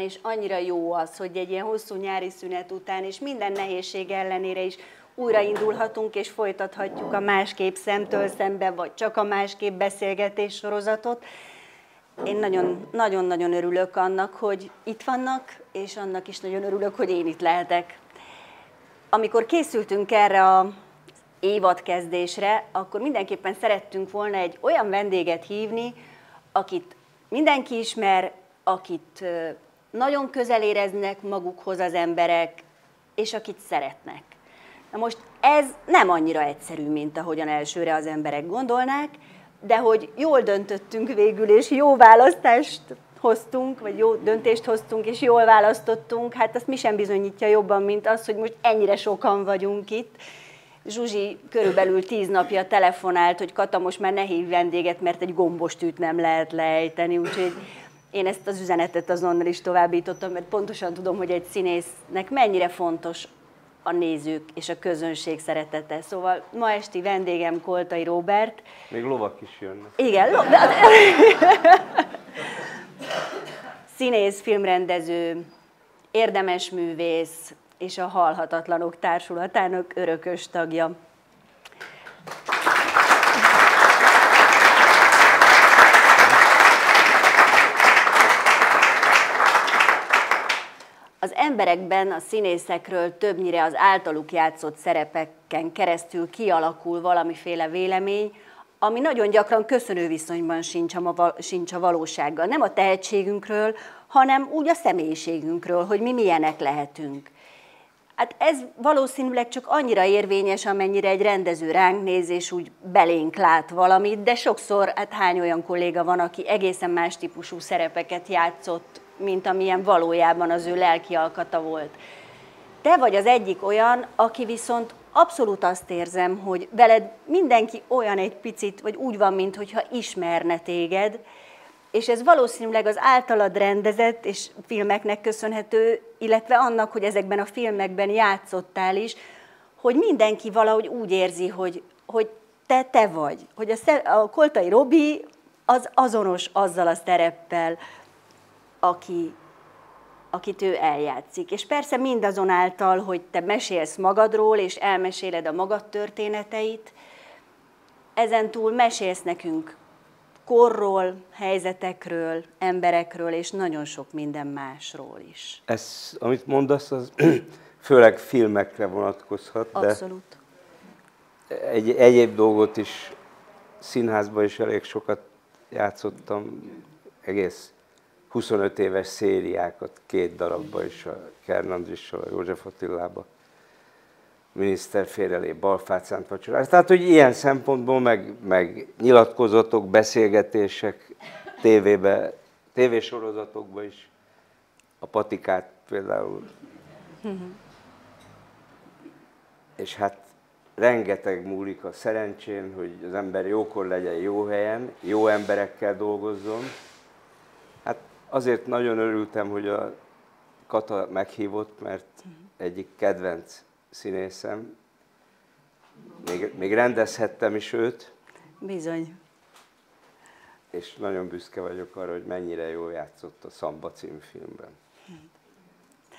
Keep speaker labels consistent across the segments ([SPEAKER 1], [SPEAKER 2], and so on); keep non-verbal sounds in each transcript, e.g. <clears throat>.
[SPEAKER 1] van, és annyira jó az, hogy egy ilyen hosszú nyári szünet után, és minden nehézség ellenére is újraindulhatunk, és folytathatjuk a másképp szemtől szembe, vagy csak a másképp beszélgetés sorozatot. Én nagyon-nagyon örülök annak, hogy itt vannak, és annak is nagyon örülök, hogy én itt lehetek. Amikor készültünk erre a évadkezdésre, akkor mindenképpen szerettünk volna egy olyan vendéget hívni, akit mindenki ismer, akit nagyon közel éreznek magukhoz az emberek, és akit szeretnek. Na most ez nem annyira egyszerű, mint ahogyan elsőre az emberek gondolnák, de hogy jól döntöttünk végül, és jó választást hoztunk, vagy jó döntést hoztunk, és jól választottunk, hát azt mi sem bizonyítja jobban, mint az, hogy most ennyire sokan vagyunk itt. Zsuzsi körülbelül tíz napja telefonált, hogy Kata, most már ne hív vendéget, mert egy gombostűt nem lehet lejteni, úgyhogy én ezt az üzenetet azonnal is továbbítottam, mert pontosan tudom, hogy egy színésznek mennyire fontos a nézők és a közönség szeretete. Szóval ma esti vendégem Koltai Robert.
[SPEAKER 2] Még lovak is jönnek.
[SPEAKER 1] Igen, lo- <laughs> Színész, filmrendező, érdemes művész és a Halhatatlanok Társulatának örökös tagja. Az emberekben a színészekről többnyire az általuk játszott szerepeken keresztül kialakul valamiféle vélemény, ami nagyon gyakran köszönő viszonyban sincs a, sincs a valósággal. Nem a tehetségünkről, hanem úgy a személyiségünkről, hogy mi milyenek lehetünk. Hát ez valószínűleg csak annyira érvényes, amennyire egy rendező ránk néz, és úgy belénk lát valamit, de sokszor hát hány olyan kolléga van, aki egészen más típusú szerepeket játszott, mint amilyen valójában az ő lelki alkata volt. Te vagy az egyik olyan, aki viszont abszolút azt érzem, hogy veled mindenki olyan egy picit, vagy úgy van, mintha ismerne téged, és ez valószínűleg az általad rendezett és filmeknek köszönhető, illetve annak, hogy ezekben a filmekben játszottál is, hogy mindenki valahogy úgy érzi, hogy, hogy te te vagy, hogy a, a Koltai Robi az azonos azzal a szereppel, aki, akit ő eljátszik. És persze mindazonáltal, hogy te mesélsz magadról, és elmeséled a magad történeteit, ezen túl mesélsz nekünk korról, helyzetekről, emberekről, és nagyon sok minden másról is.
[SPEAKER 2] Ez, amit mondasz, az <clears throat> főleg filmekre vonatkozhat,
[SPEAKER 1] Abszolút.
[SPEAKER 2] de egy, egyéb dolgot is színházban is elég sokat játszottam, egész 25 éves szériákat két darabba is, a Kern Andrissal, a József Attilába, miniszter félrelé balfácánt vacsorás. Tehát, hogy ilyen szempontból, meg, meg nyilatkozatok, beszélgetések tévébe, tévésorozatokban is, a patikát például. És hát rengeteg múlik a szerencsén, hogy az ember jókor legyen jó helyen, jó emberekkel dolgozzon, Azért nagyon örültem, hogy a Kata meghívott, mert egyik kedvenc színészem, még, még rendezhettem is őt.
[SPEAKER 1] Bizony.
[SPEAKER 2] És nagyon büszke vagyok arra, hogy mennyire jól játszott a Szamba című filmben.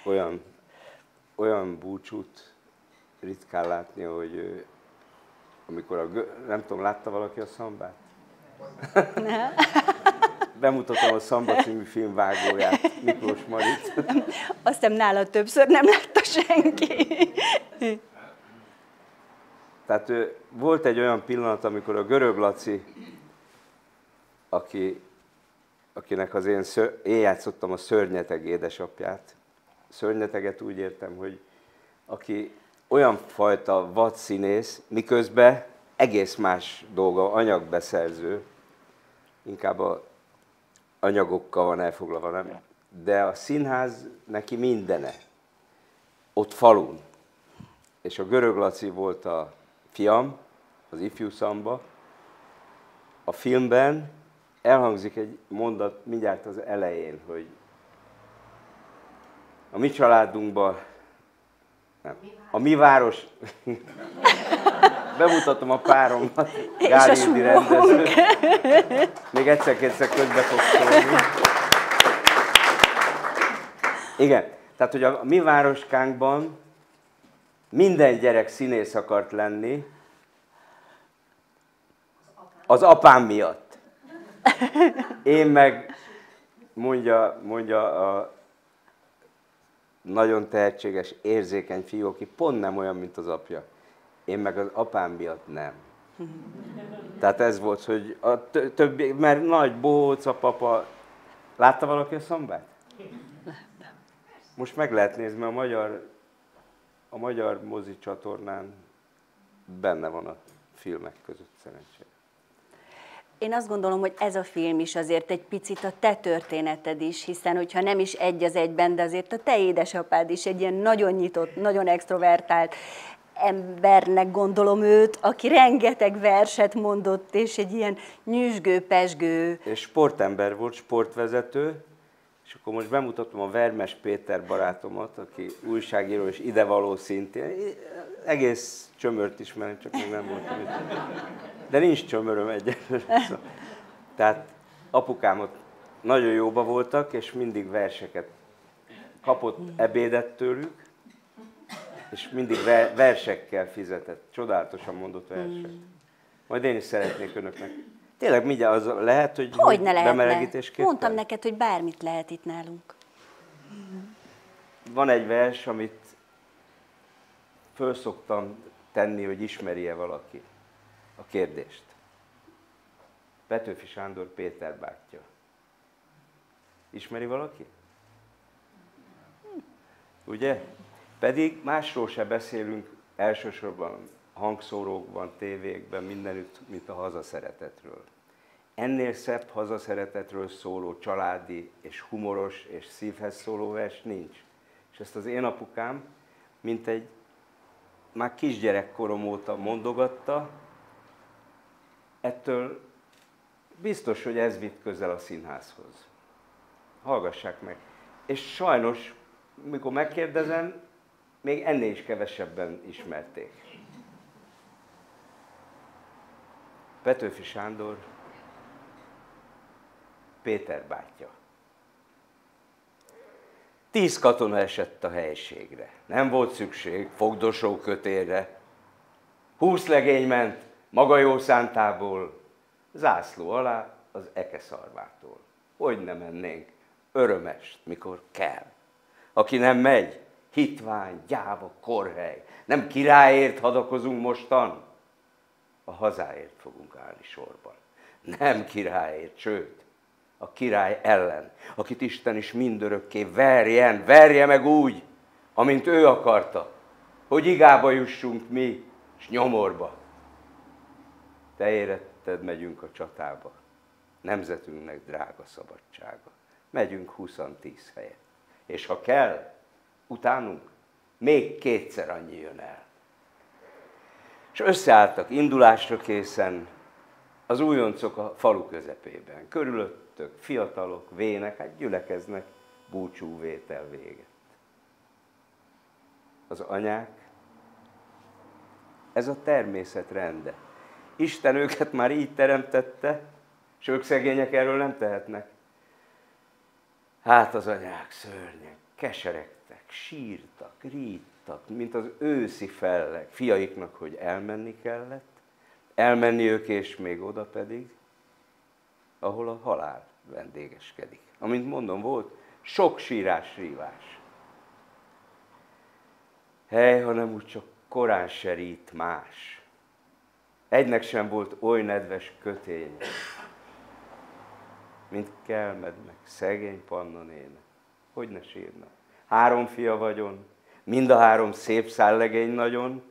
[SPEAKER 2] Olyan, olyan búcsút ritkán látni, hogy ő, amikor a, nem tudom, látta valaki a szambát? Ne <laughs> bemutatom a Szamba című film vágóját, Miklós Marit. <laughs>
[SPEAKER 1] Azt hiszem nála többször nem látta senki.
[SPEAKER 2] Tehát volt egy olyan pillanat, amikor a görög Laci, aki, akinek az én, ször, én játszottam a szörnyeteg édesapját. Szörnyeteget úgy értem, hogy aki olyan fajta vad színész, miközben egész más dolga, anyagbeszerző, inkább a anyagokkal van elfoglalva, nem? De a színház neki mindene. Ott falun. És a görög Laci volt a fiam, az ifjú szamba. A filmben elhangzik egy mondat mindjárt az elején, hogy a mi családunkban, nem, a mi város, bemutatom a páromat, <laughs> Gáli rendező. <laughs> Még egyszer-kétszer közbe fog szólni. Igen, tehát hogy a mi városkánkban minden gyerek színész akart lenni, az apám miatt. Én meg, mondja, mondja a nagyon tehetséges, érzékeny fiú, aki pont nem olyan, mint az apja. Én meg az apám miatt nem. Tehát ez volt, hogy a többi, mert nagy bohóc a papa. Látta valaki a szambát? Most meg lehet nézni, a magyar, a magyar mozi csatornán benne van a filmek között szerencsére.
[SPEAKER 1] Én azt gondolom, hogy ez a film is azért egy picit a te történeted is, hiszen hogyha nem is egy az egyben, de azért a te édesapád is egy ilyen nagyon nyitott, nagyon extrovertált embernek gondolom őt, aki rengeteg verset mondott, és egy ilyen nyüzsgő, pesgő.
[SPEAKER 2] És sportember volt, sportvezető, és akkor most bemutatom a Vermes Péter barátomat, aki újságíró és idevaló szintén. Egész csömört ismerem, csak még nem voltam itt. De nincs csömöröm egyelőre. <laughs> Szóval. Tehát apukámot nagyon jóba voltak, és mindig verseket kapott ebédet tőlük, és mindig versekkel fizetett. Csodálatosan mondott versek. Majd én is szeretnék önöknek Tényleg mindjárt az lehet, hogy,
[SPEAKER 1] hogy ne bemelegítésképpen? Mondtam neked, hogy bármit lehet itt nálunk.
[SPEAKER 2] Van egy vers, amit föl szoktam tenni, hogy ismeri-e valaki a kérdést. Petőfi Sándor Péter bátyja. Ismeri valaki? Ugye? Pedig másról se beszélünk elsősorban hangszórókban, tévékben, mindenütt, mint a hazaszeretetről. Ennél szebb hazaszeretetről szóló családi és humoros és szívhez szóló vers nincs. És ezt az én apukám, mint egy már kisgyerekkorom óta mondogatta, ettől biztos, hogy ez vitt közel a színházhoz. Hallgassák meg. És sajnos, mikor megkérdezem, még ennél is kevesebben ismerték. Petőfi Sándor, Péter bátyja. Tíz katona esett a helységre. Nem volt szükség fogdosó kötélre. Húsz legény ment maga jó szántából, zászló alá az ekeszarvától. Hogy nem mennénk örömest, mikor kell. Aki nem megy, hitvány, gyáva, korhely. Nem királyért hadakozunk mostan, a hazáért fogunk állni sorban. Nem királyért, sőt, a király ellen, akit Isten is mindörökké verjen, verje meg úgy, amint ő akarta, hogy igába jussunk mi, és nyomorba. Te éretted megyünk a csatába, nemzetünknek drága szabadsága. Megyünk 20 tíz helyet. És ha kell, utánunk még kétszer annyi jön el. És összeálltak indulásra készen az újoncok a falu közepében. Körülöttök fiatalok, vének, hát gyülekeznek búcsúvétel véget. Az anyák, ez a természet rende. Isten őket már így teremtette, és ők szegények erről nem tehetnek. Hát az anyák szörnyek, keseregtek, sírtak, rít, vártak, mint az őszi felleg, fiaiknak, hogy elmenni kellett, elmenni ők és még oda pedig, ahol a halál vendégeskedik. Amint mondom, volt sok sírás, rívás. Hely, hanem úgy csak korán serít más. Egynek sem volt oly nedves kötény, mint kelmednek, szegény Panna néne. Hogy ne sírna? Három fia vagyon, mind a három szép szállegény nagyon,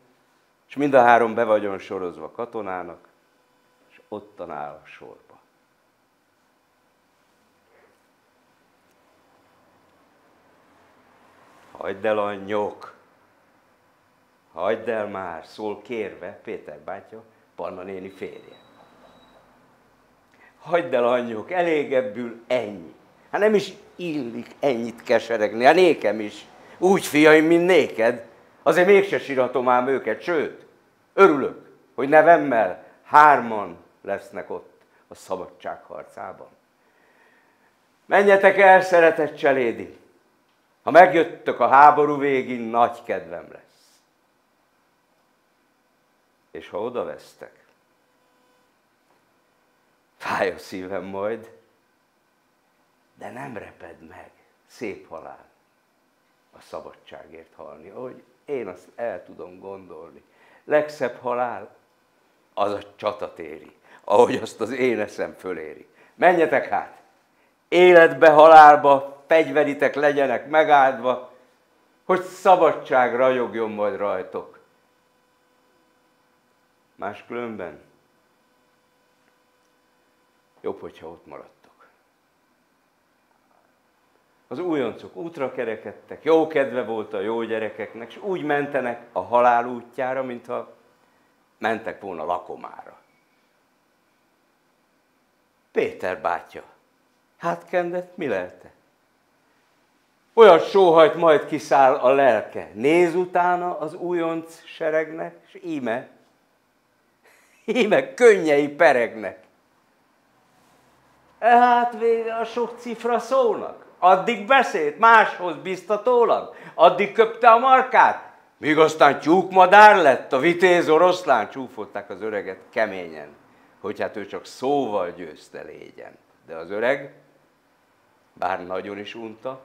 [SPEAKER 2] és mind a három be vagyon sorozva katonának, és ottan áll a sorba. Hagyd el a nyok! Hagyd el már, szól kérve Péter bátya, Panna néni férje. Hagyd el anyjuk, elégebbül ennyi. Hát nem is illik ennyit keseregni, hát nékem is. Úgy, fiaim, mint néked, azért mégse síratom ám őket, sőt, örülök, hogy nevemmel hárman lesznek ott a szabadság harcában. Menjetek el, szeretett cselédi! Ha megjöttök a háború végén, nagy kedvem lesz. És ha oda vesztek, fáj a szívem majd, de nem reped meg, szép halál a szabadságért halni, ahogy én azt el tudom gondolni. Legszebb halál az a csatatéri, ahogy azt az én eszem föléri. Menjetek hát, életbe, halálba, fegyveritek legyenek megáldva, hogy szabadság ragyogjon majd rajtok. Máskülönben jobb, hogyha ott maradt az újoncok útra kerekedtek, jó kedve volt a jó gyerekeknek, és úgy mentenek a halál útjára, mintha mentek volna lakomára. Péter bátya, hát kendett, mi lelte? Olyan sóhajt majd kiszáll a lelke. Néz utána az újonc seregnek, és íme, íme könnyei peregnek. E hát vége a sok cifra szónak. Addig beszélt máshoz biztatólag, addig köpte a markát, míg aztán tyúkmadár lett, a vitéz oroszlán, csúfolták az öreget keményen, hogy hát ő csak szóval győzte légyen. De az öreg, bár nagyon is unta,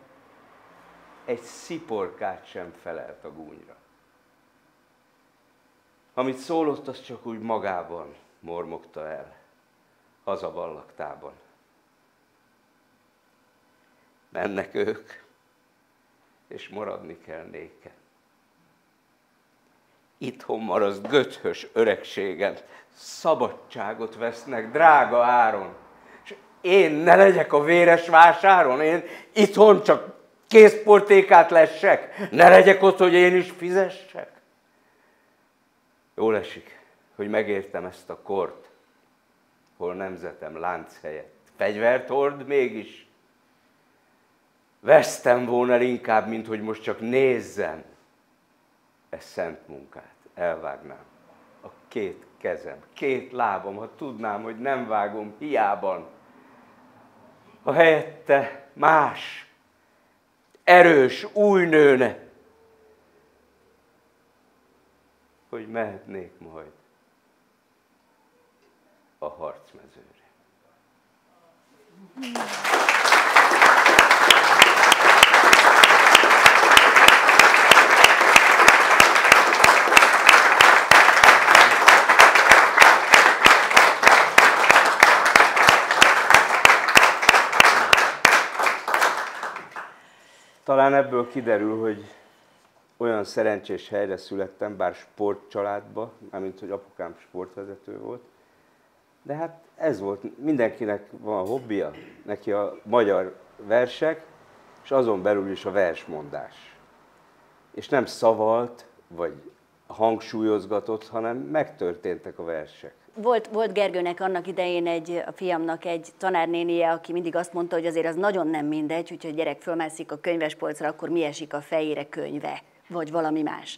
[SPEAKER 2] egy sziporkát sem felelt a gúnyra. Amit szólott, az csak úgy magában mormogta el, hazavallaktában mennek ők, és maradni kell néken. Itthon maradsz göthös öregségen, szabadságot vesznek drága áron. És én ne legyek a véres vásáron, én itthon csak készportékát lessek, ne legyek ott, hogy én is fizessek. Jól esik, hogy megértem ezt a kort, hol nemzetem lánc helyett. Fegyvert hord mégis, vesztem volna el inkább, mint hogy most csak nézzem ezt szent munkát. Elvágnám a két kezem, két lábam, ha tudnám, hogy nem vágom hiában. A helyette más, erős, új nőne, hogy mehetnék majd a harcmezőre. Talán ebből kiderül, hogy olyan szerencsés helyre születtem, bár sportcsaládba, mármint hogy apukám sportvezető volt, de hát ez volt, mindenkinek van a hobbija, neki a magyar versek, és azon belül is a versmondás. És nem szavalt, vagy hangsúlyozgatott, hanem megtörténtek a versek
[SPEAKER 1] volt, volt Gergőnek annak idején egy, a fiamnak egy tanárnénie, aki mindig azt mondta, hogy azért az nagyon nem mindegy, hogyha a gyerek fölmászik a könyvespolcra, akkor mi esik a fejére könyve vagy valami más.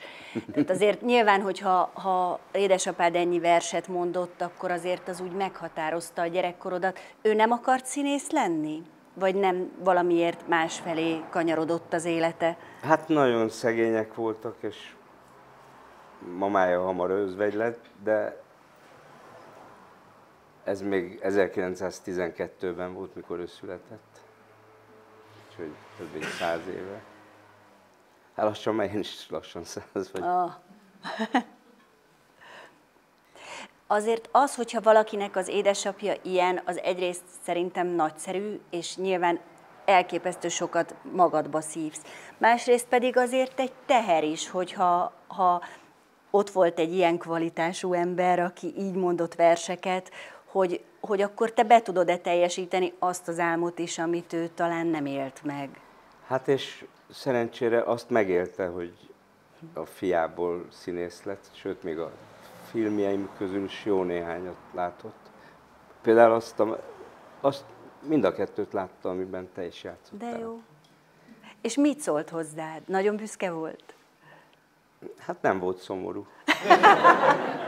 [SPEAKER 1] Tehát azért nyilván, hogyha ha édesapád ennyi verset mondott, akkor azért az úgy meghatározta a gyerekkorodat. Ő nem akart színész lenni? Vagy nem valamiért másfelé kanyarodott az élete?
[SPEAKER 2] Hát nagyon szegények voltak, és mamája hamar özvegy lett, de ez még 1912-ben volt, mikor ő született. Úgyhogy több mint száz éve. Hát lassan, mert én is lassan száz vagy. Oh. <laughs>
[SPEAKER 1] Azért az, hogyha valakinek az édesapja ilyen, az egyrészt szerintem nagyszerű, és nyilván elképesztő sokat magadba szívsz. Másrészt pedig azért egy teher is, hogyha ha ott volt egy ilyen kvalitású ember, aki így mondott verseket, hogy, hogy akkor te be tudod-e teljesíteni azt az álmot is, amit ő talán nem élt meg.
[SPEAKER 2] Hát és szerencsére azt megélte, hogy a fiából színész lett, sőt még a filmjeim közül is jó néhányat látott. Például azt, a, azt mind a kettőt látta, amiben te is játszottál.
[SPEAKER 1] De jó. És mit szólt hozzád? Nagyon büszke volt?
[SPEAKER 2] Hát nem volt szomorú. <laughs>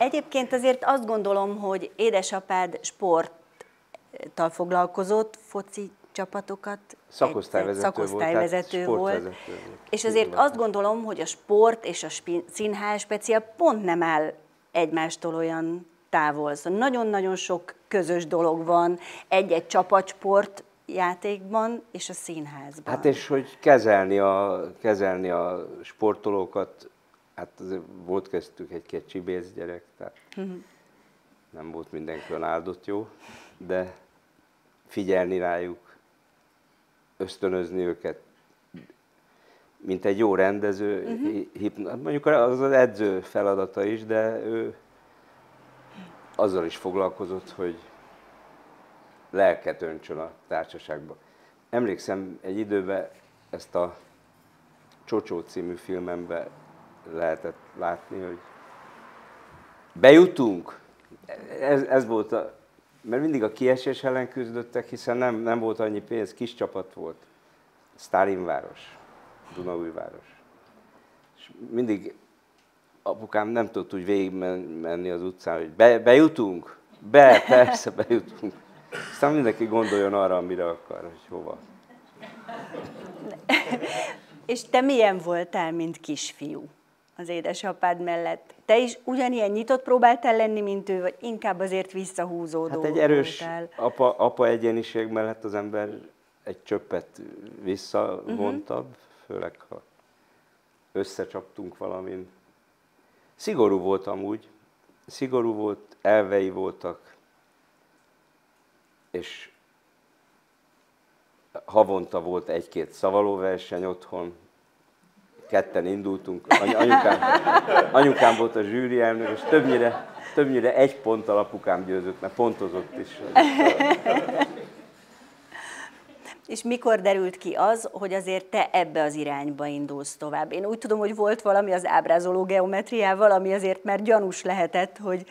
[SPEAKER 1] Egyébként azért azt gondolom, hogy édesapád sporttal foglalkozott, foci csapatokat.
[SPEAKER 2] Szakosztályvezető,
[SPEAKER 1] szakosztályvezető volt. volt és azért azt gondolom, hogy a sport és a színház speciál pont nem áll egymástól olyan távol. Szóval nagyon-nagyon sok közös dolog van egy-egy csapatsport játékban és a színházban.
[SPEAKER 2] Hát és hogy kezelni a, kezelni a sportolókat, hát volt köztük egy-két csibész gyerek, tehát uh-huh. nem volt mindenki olyan áldott jó, de figyelni rájuk, ösztönözni őket, mint egy jó rendező, uh-huh. hipno- mondjuk az az edző feladata is, de ő azzal is foglalkozott, hogy lelket öntsön a társaságba. Emlékszem egy időben ezt a Csocsó című filmemben lehetett látni, hogy bejutunk. Ez, ez volt a, mert mindig a kiesés ellen küzdöttek, hiszen nem, nem volt annyi pénz, kis csapat volt. Sztálinváros, Dunaújváros. És mindig apukám nem tudott úgy végigmenni az utcán, hogy be, bejutunk, be, persze <laughs> bejutunk. Aztán mindenki gondoljon arra, amire akar, hogy hova. <laughs>
[SPEAKER 1] És te milyen voltál, mint kisfiú az édesapád mellett? Te is ugyanilyen nyitott próbáltál lenni, mint ő, vagy inkább azért visszahúzódó
[SPEAKER 2] Hát egy erős voltál? apa, apa egyeniség mellett az ember egy csöppet visszavontabb, uh-huh. főleg ha összecsaptunk valamin. Szigorú volt amúgy, szigorú volt, elvei voltak, és havonta volt egy-két szavalóverseny otthon, ketten indultunk, anyukám, anyukám volt a zsűri elnök, és többnyire, többnyire egy ponttal apukám győzött, mert pontozott is.
[SPEAKER 1] És mikor derült ki az, hogy azért te ebbe az irányba indulsz tovább? Én úgy tudom, hogy volt valami az ábrázoló geometriával, ami azért már gyanús lehetett, hogy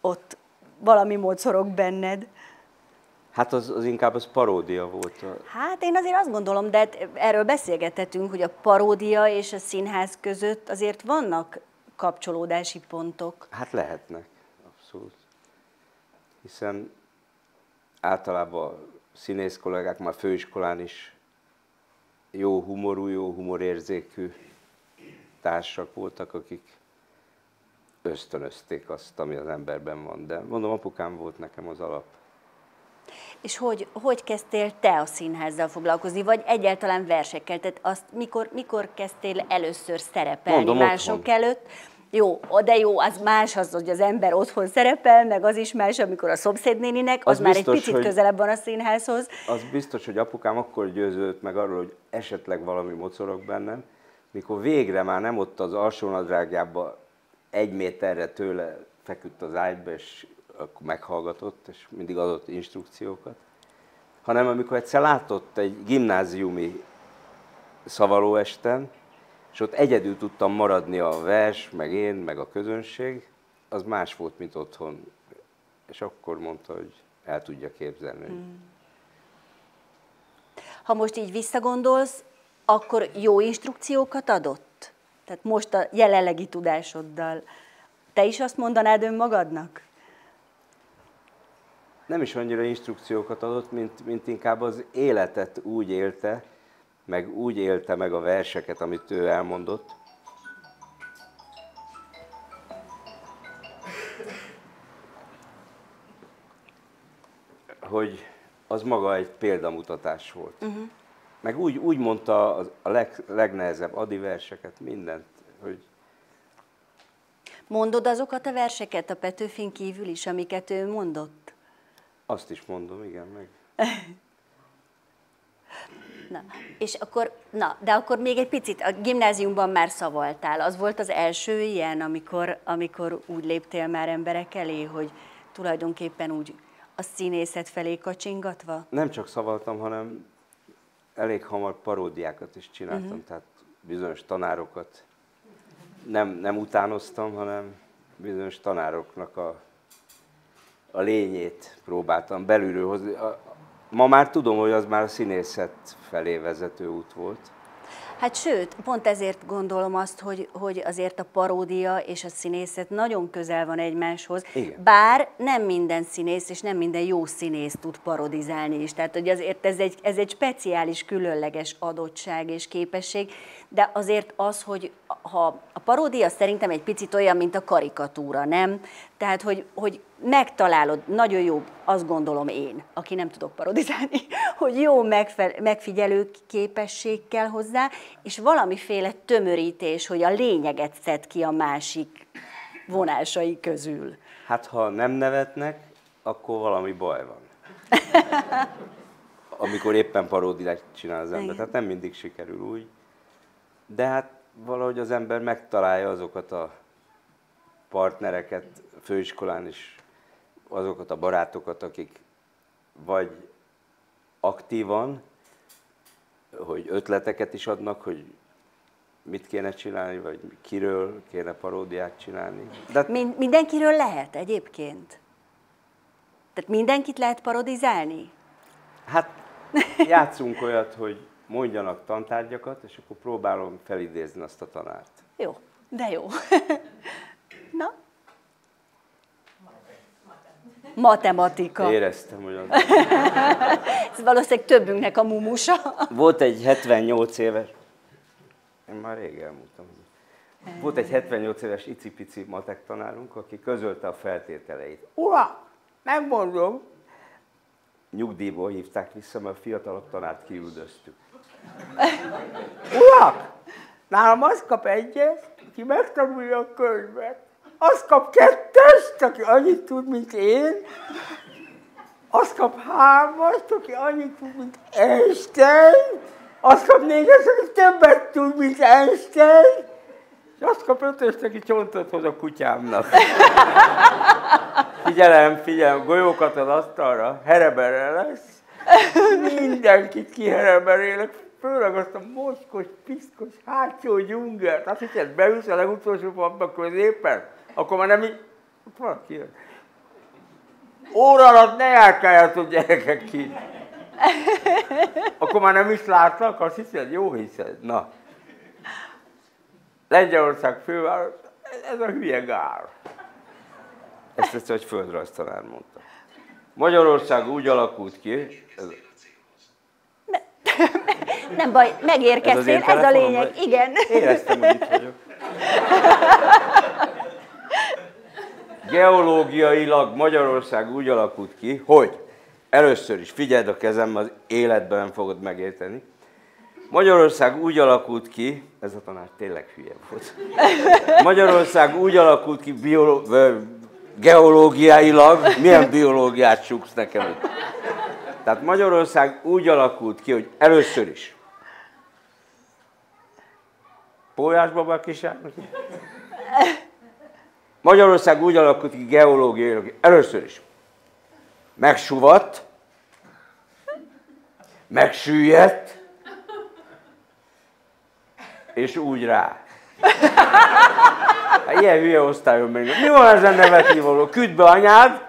[SPEAKER 1] ott valami mocorog benned.
[SPEAKER 2] Hát az, az inkább az paródia volt.
[SPEAKER 1] Hát én azért azt gondolom, de hát erről beszélgethetünk, hogy a paródia és a színház között azért vannak kapcsolódási pontok.
[SPEAKER 2] Hát lehetnek, abszolút. Hiszen általában színész kollégák már főiskolán is jó humorú, jó humorérzékű társak voltak, akik ösztönözték azt, ami az emberben van. De mondom, apukám volt nekem az alap.
[SPEAKER 1] És hogy, hogy kezdtél te a színházzal foglalkozni, vagy egyáltalán versekkel? Tehát azt mikor, mikor kezdtél először szerepelni Mondom, mások otthon. előtt? Jó, de jó, az más az, hogy az ember otthon szerepel, meg az is más, amikor a szomszédnéninek, az, az már biztos, egy picit hogy, közelebb van a színházhoz.
[SPEAKER 2] Az biztos, hogy apukám akkor győződött meg arról, hogy esetleg valami mocorog bennem, mikor végre már nem ott az alsónadrágjában egy méterre tőle feküdt az ágyba, és akkor meghallgatott, és mindig adott instrukciókat, hanem amikor egyszer látott egy gimnáziumi szavalóesten, és ott egyedül tudtam maradni a vers, meg én, meg a közönség, az más volt, mint otthon. És akkor mondta, hogy el tudja képzelni. Hmm.
[SPEAKER 1] Ha most így visszagondolsz, akkor jó instrukciókat adott? Tehát most a jelenlegi tudásoddal. Te is azt mondanád önmagadnak?
[SPEAKER 2] Nem is annyira instrukciókat adott, mint, mint inkább az életet úgy élte, meg úgy élte meg a verseket, amit ő elmondott, hogy az maga egy példamutatás volt. Uh-huh. Meg úgy, úgy mondta a leg, legnehezebb adi verseket, mindent, hogy...
[SPEAKER 1] Mondod azokat a verseket a Petőfin kívül is, amiket ő mondott?
[SPEAKER 2] Azt is mondom, igen, meg. <laughs>
[SPEAKER 1] Na, és akkor, na, de akkor még egy picit, a gimnáziumban már szavaltál. Az volt az első ilyen, amikor, amikor úgy léptél már emberek elé, hogy tulajdonképpen úgy a színészet felé kacsingatva?
[SPEAKER 2] Nem csak szavaltam, hanem elég hamar paródiákat is csináltam, uh-huh. tehát bizonyos tanárokat nem, nem utánoztam, hanem bizonyos tanároknak a, a lényét próbáltam belülről hozni. Ma már tudom, hogy az már a színészet felé vezető út volt.
[SPEAKER 1] Hát sőt, pont ezért gondolom azt, hogy, hogy azért a paródia és a színészet nagyon közel van egymáshoz,
[SPEAKER 2] Igen.
[SPEAKER 1] bár nem minden színész és nem minden jó színész tud parodizálni is. Tehát, hogy azért ez egy, ez egy speciális, különleges adottság és képesség, de azért az, hogy ha a paródia szerintem egy picit olyan, mint a karikatúra, nem? Tehát, hogy, hogy megtalálod, nagyon jó, azt gondolom én, aki nem tudok parodizálni, <laughs> hogy jó megfe- megfigyelő képesség kell hozzá, és valamiféle tömörítés, hogy a lényeget szed ki a másik vonásai közül.
[SPEAKER 2] Hát ha nem nevetnek, akkor valami baj van. <laughs> Amikor éppen paródiát csinál az ember.
[SPEAKER 1] Igen.
[SPEAKER 2] Tehát nem mindig sikerül úgy. De hát valahogy az ember megtalálja azokat a partnereket főiskolán is, azokat a barátokat, akik vagy aktívan, hogy ötleteket is adnak, hogy mit kéne csinálni, vagy kiről kéne paródiát csinálni. De hát
[SPEAKER 1] Min- mindenkiről lehet egyébként? Tehát mindenkit lehet parodizálni?
[SPEAKER 2] Hát játszunk olyat, hogy mondjanak tantárgyakat, és akkor próbálom felidézni azt a tanárt.
[SPEAKER 1] Jó, de jó. Matematika.
[SPEAKER 2] Éreztem, hogy az... <laughs>
[SPEAKER 1] Ez valószínűleg többünknek a mumusa.
[SPEAKER 2] Volt egy 78 éves, én már rég elmúltam. Volt egy 78 éves icipici matek tanárunk, aki közölte a feltételeit. Uram, megmondom! Nyugdíjból hívták vissza, mert a fiatalabb tanárt kiüldöztük. Urak! Nálam az kap egyet, aki megtanulja a könyvet. Az kap kettest, aki annyit tud, mint én. Az kap hármast, aki annyit tud, mint Einstein. Az kap négyes, aki többet tud, mint Einstein. És azt kap ötöst, aki csontot hoz a kutyámnak. Figyelem, figyelem, golyókat az asztalra, hereberre lesz. Mindenkit kihereberélek, főleg azt a mocskos, piszkos, hátsó gyungert. Azt hiszed, beülsz a legutolsó papba középen, akkor már nem így... Ott valaki jön. Óra alatt ne járkáljatok gyerekek ki. Akkor már nem is látnak, azt hiszed, jó hiszed. Na. Lengyelország főváros, ez a hülye gár. Ezt egyszer egy földrajztanár mondta. Magyarország úgy alakult ki, ez,
[SPEAKER 1] Nem baj,
[SPEAKER 2] ez
[SPEAKER 1] megérkeztél,
[SPEAKER 2] én
[SPEAKER 1] ez, a lényeg. Igen.
[SPEAKER 2] Éreztem, hogy itt vagyok. Geológiailag Magyarország úgy alakult ki, hogy először is figyeld a kezem, az életben nem fogod megérteni. Magyarország úgy alakult ki, ez a tanár tényleg hülye volt. Magyarország úgy alakult ki bioló, ö, geológiailag, milyen biológiát suksz nekem. Tehát Magyarország úgy alakult ki, hogy először is Pólyás babák kisárnak. Magyarország úgy alakult ki geológiailag, először is megsuvadt, megsüllyedt, és úgy rá. Hát ilyen hülye osztályon még. Mi van ezen nevetni való? Küld be anyád,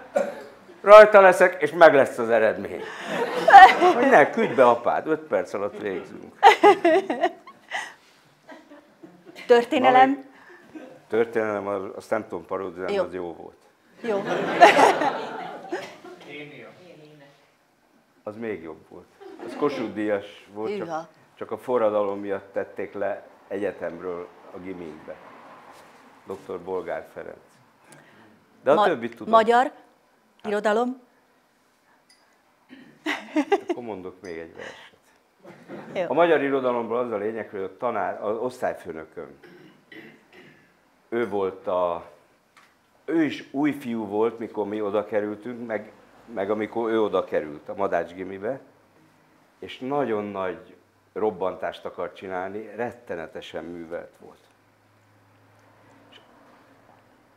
[SPEAKER 2] rajta leszek, és meg lesz az eredmény. Hogy ne, küld be apád, öt perc alatt végzünk.
[SPEAKER 1] Történelem.
[SPEAKER 2] Történelem, az, azt nem tudom parodizálni,
[SPEAKER 1] Jó.
[SPEAKER 2] az jó volt.
[SPEAKER 1] Jó.
[SPEAKER 2] Az még jobb volt. Az Kossuth Díjas volt, csak, csak a forradalom miatt tették le egyetemről a giminkbe. Dr. Bolgár Ferenc. De a
[SPEAKER 1] Ma-
[SPEAKER 2] többit tudom.
[SPEAKER 1] Magyar. Irodalom.
[SPEAKER 2] Akkor mondok még egy verset.
[SPEAKER 1] Jó.
[SPEAKER 2] A magyar irodalomból az a lényeg, hogy a tanár, az osztályfőnököm, ő volt a, ő is új fiú volt, mikor mi oda kerültünk, meg, meg amikor ő oda került a Madács Gimibe, és nagyon nagy robbantást akart csinálni, rettenetesen művelt volt. És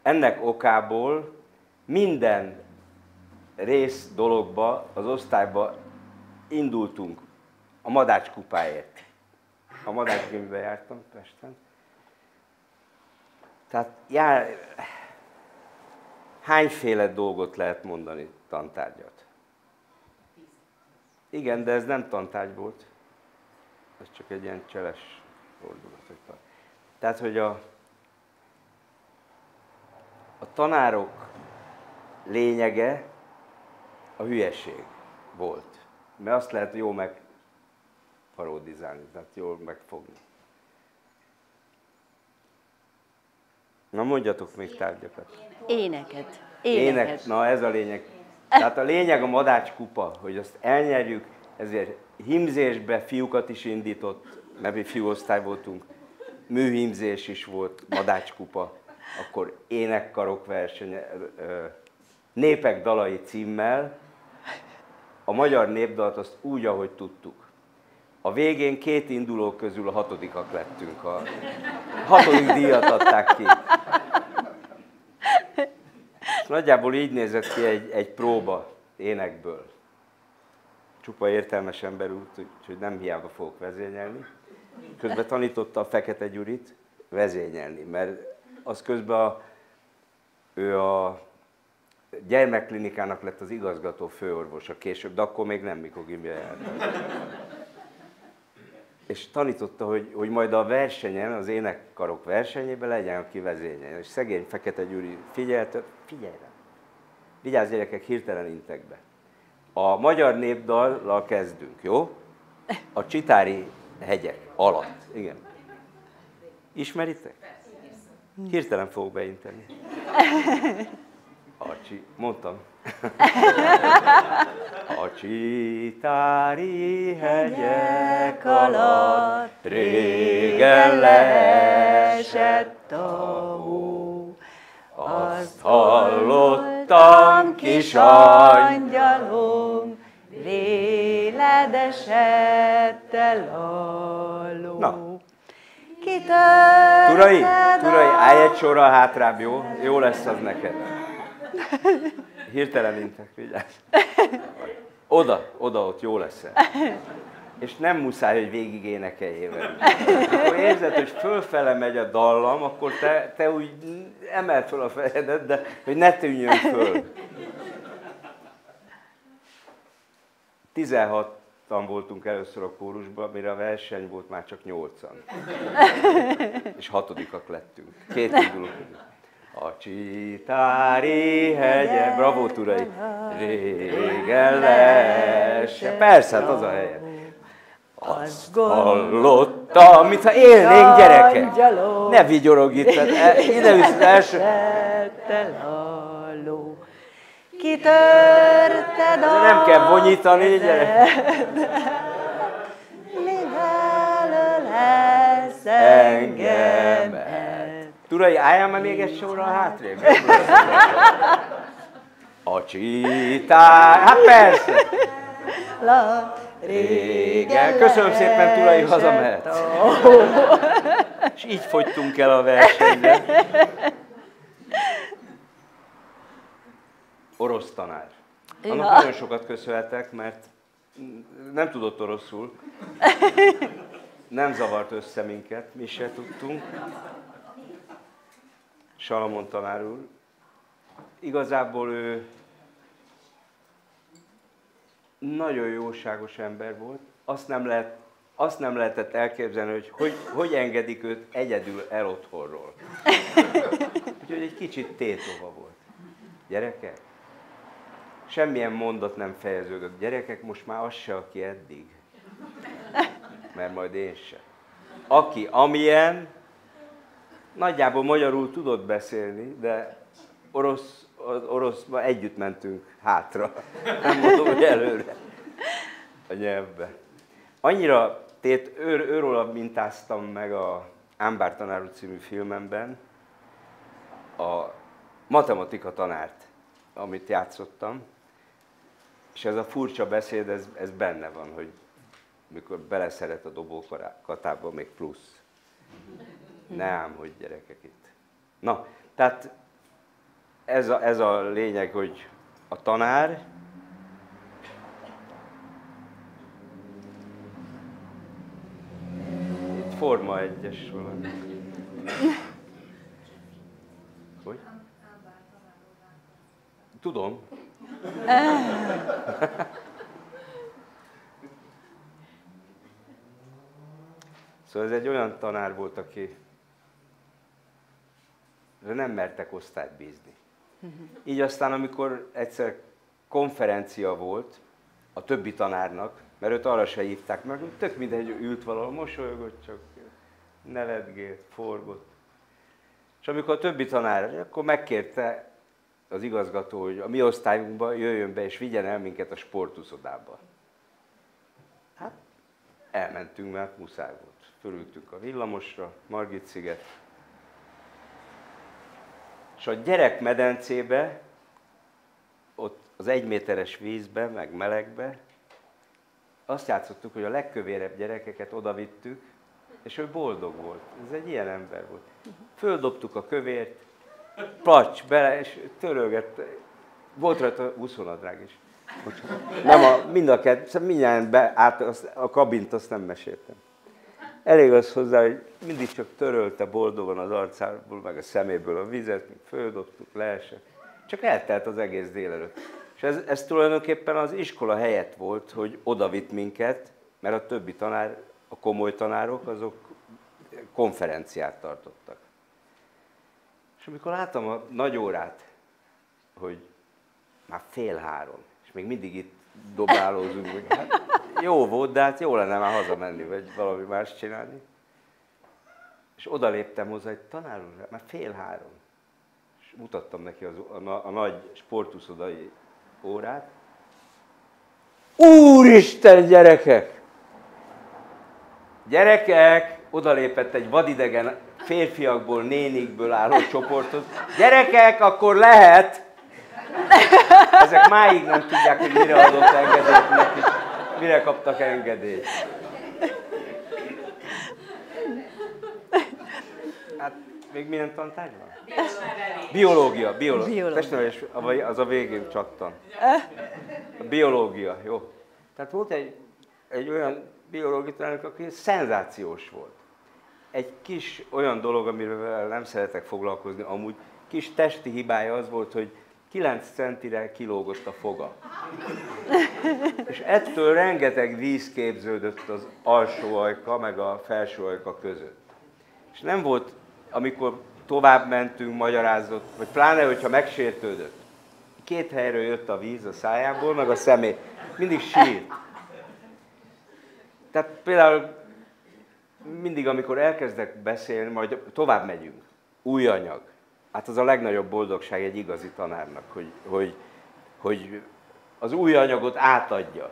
[SPEAKER 2] ennek okából minden rész dologba, az osztályba indultunk a Madács kupáért. A Madács Gimibe jártam Pesten. Tehát jár, hányféle dolgot lehet mondani tantárgyat? Igen, de ez nem tantárgy volt. Ez csak egy ilyen cseles fordulat. Tehát, hogy a, a tanárok lényege a hülyeség volt. Mert azt lehet jó megparodizálni, tehát jól megfogni. Na mondjatok még tárgyakat.
[SPEAKER 1] Éneket.
[SPEAKER 2] Éneket. Ének. Na ez a lényeg. Tehát a lényeg a madács kupa, hogy azt elnyerjük, ezért himzésbe fiúkat is indított, mert mi fiúosztály voltunk, műhimzés is volt, madács kupa, akkor énekkarok verseny, népek dalai címmel, a magyar népdalt azt úgy, ahogy tudtuk. A végén két induló közül a hatodikak lettünk. A hatodik díjat adták ki. Nagyjából így nézett ki egy, egy próba énekből. Csupa értelmes ember úgy, hogy nem hiába fogok vezényelni. Közben tanította a Fekete Gyurit vezényelni, mert az közben a, ő a gyermekklinikának lett az igazgató főorvosa később, de akkor még nem, mikor gimbe És tanította, hogy, hogy majd a versenyen, az énekkarok versenyében legyen, aki vezényel. És szegény Fekete Gyuri figyelte, figyelj rá, vigyázz gyerekek, hirtelen intek be. A magyar népdallal kezdünk, jó? A Csitári hegyek alatt, igen. Ismeritek? Hirtelen fogok beinteni. Acsi, mondtam. <laughs> A csitári hegyek alatt régen leesett a hó. Azt hallottam, kis angyalom, véledesett el a ló. Na. Turai, Turai, állj egy sorra hátrább, jó? Jó lesz az neked. Hirtelen intek, vigyázz. Oda, oda, ott jó lesz És nem muszáj, hogy végig énekeljél. Akkor érzed, hogy fölfele megy a dallam, akkor te, te úgy emeld fel a fejedet, de hogy ne tűnjön föl. 16 voltunk először a kórusban, mire a verseny volt már csak nyolcan. És hatodikak lettünk. Két induló a csitári hegye, bravo turai, régen lesse. Persze, hát az a helye. Azt hallottam, mintha élnénk gyerekek. Ne vigyorog itt, e, ide viszont első. Kitörted a Nem kell vonyítani, gyerek. Mivel lesz engem Turai, álljál már még egy sorra hátrébb. A csitár, hát persze. La, régen Köszönöm szépen, Turai, hazamehet. És így fogytunk el a versenyre. Orosz tanár. Annak ja. nagyon sokat köszönhetek, mert nem tudott oroszul. Nem zavart össze minket, mi se tudtunk. Salamon tanár úr. Igazából ő nagyon jóságos ember volt. Azt nem, lehet, azt nem lehetett elképzelni, hogy, hogy hogy engedik őt egyedül el otthonról. <laughs> Úgyhogy egy kicsit tétova volt. Gyerekek, semmilyen mondat nem fejeződött. Gyerekek, most már az se, aki eddig. Mert majd én sem. Aki amilyen, nagyjából magyarul tudott beszélni, de orosz, az oroszba együtt mentünk hátra. Nem mondom, hogy előre a nyelvbe. Annyira tét, őről mintáztam meg a Ámbár tanár című filmemben a matematika tanárt, amit játszottam, és ez a furcsa beszéd, ez, ez benne van, hogy mikor beleszeret a dobókatába, még plusz. Ne ám, hogy gyerekek itt. Na, tehát ez a, ez a lényeg, hogy a tanár itt forma egyes valami. Hogy? Tudom. Szóval ez egy olyan tanár volt, aki nem mertek osztályt bízni. Így aztán, amikor egyszer konferencia volt a többi tanárnak, mert őt arra se hívták meg, tök mindegy, ült valahol, mosolygott, csak nevetgélt, forgott. És amikor a többi tanár, akkor megkérte az igazgató, hogy a mi osztályunkba jöjjön be és vigyen el minket a sportuszodába. Hát elmentünk, mert muszáj volt. Fölültünk a villamosra, Margit sziget, és a gyerekmedencébe, ott az egyméteres vízbe, meg melegbe, azt játszottuk, hogy a legkövérebb gyerekeket odavittük, és ő boldog volt. Ez egy ilyen ember volt. Földobtuk a kövért, placs bele, és törölgett. Volt rajta úszónadrág is. Nem a, mind a kettő, mindjárt be, át, azt, a kabint azt nem meséltem. Elég az hozzá, hogy mindig csak törölte boldogan az arcából, meg a szeméből a vizet, földobtuk, leesett. Csak eltelt az egész délelőtt. És ez, ez tulajdonképpen az iskola helyett volt, hogy oda vitt minket, mert a többi tanár, a komoly tanárok, azok konferenciát tartottak. És amikor láttam a nagy órát, hogy már fél három, és még mindig itt dobálózunk, hát jó volt, de hát jó lenne már hazamenni, vagy valami más csinálni. És odaléptem hozzá, hogy tanár úr, már fél három. És mutattam neki az, a, a, a nagy sportuszodai órát. Úristen, gyerekek! Gyerekek! Odalépett egy vadidegen férfiakból, nénikből álló csoportot. Gyerekek, akkor lehet! Ezek máig nem tudják, hogy mire adott engedélyt neki, mire kaptak engedélyt. Hát, még milyen tantárgy van? Biológia, biológia. biológia. az a végén csattan. A biológia, jó. Tehát volt egy, egy olyan biológia tanárunk, aki szenzációs volt. Egy kis olyan dolog, amivel nem szeretek foglalkozni, amúgy kis testi hibája az volt, hogy 9 centire kilógott a foga. És ettől rengeteg víz képződött az alsó ajka meg a felső ajka között. És nem volt, amikor tovább mentünk, magyarázott, vagy pláne, hogyha megsértődött. Két helyről jött a víz a szájából, meg a szemé. Mindig sírt. Tehát például mindig, amikor elkezdek beszélni, majd tovább megyünk. Új anyag. Hát az a legnagyobb boldogság egy igazi tanárnak, hogy, hogy, hogy az új anyagot átadja.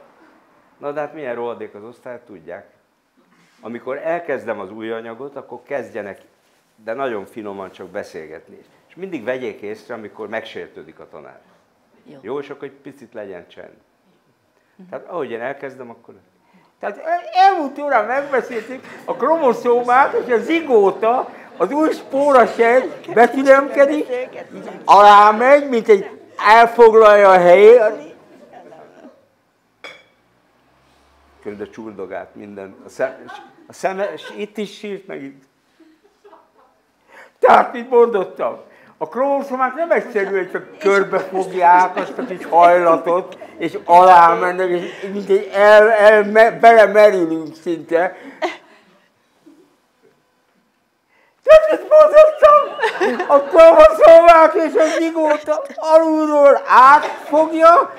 [SPEAKER 2] Na de hát milyen rohadék az osztály, tudják. Amikor elkezdem az új anyagot, akkor kezdjenek, de nagyon finoman csak beszélgetni. És mindig vegyék észre, amikor megsértődik a tanár. Jó, Jó és akkor egy picit legyen csend. Tehát ahogy én elkezdem, akkor... Tehát elmúlt órán megbeszéltük a kromoszómát, hogy a zigóta az új spórasejt betülemkedik, alá megy, mint egy elfoglalja a helyét, Körülbelül csúrdogált minden. A, szem, a szeme, és itt is sírt, meg itt. Tehát, mint mondottam, a kromoszomák nem egyszerűen csak körbe fogják azt a kis hajlatot, és alá mennek, és mint egy el, el, me, belemerülünk szinte. Tehát ezt mondottam, a kromoszomák és a zsigóta alulról átfogja,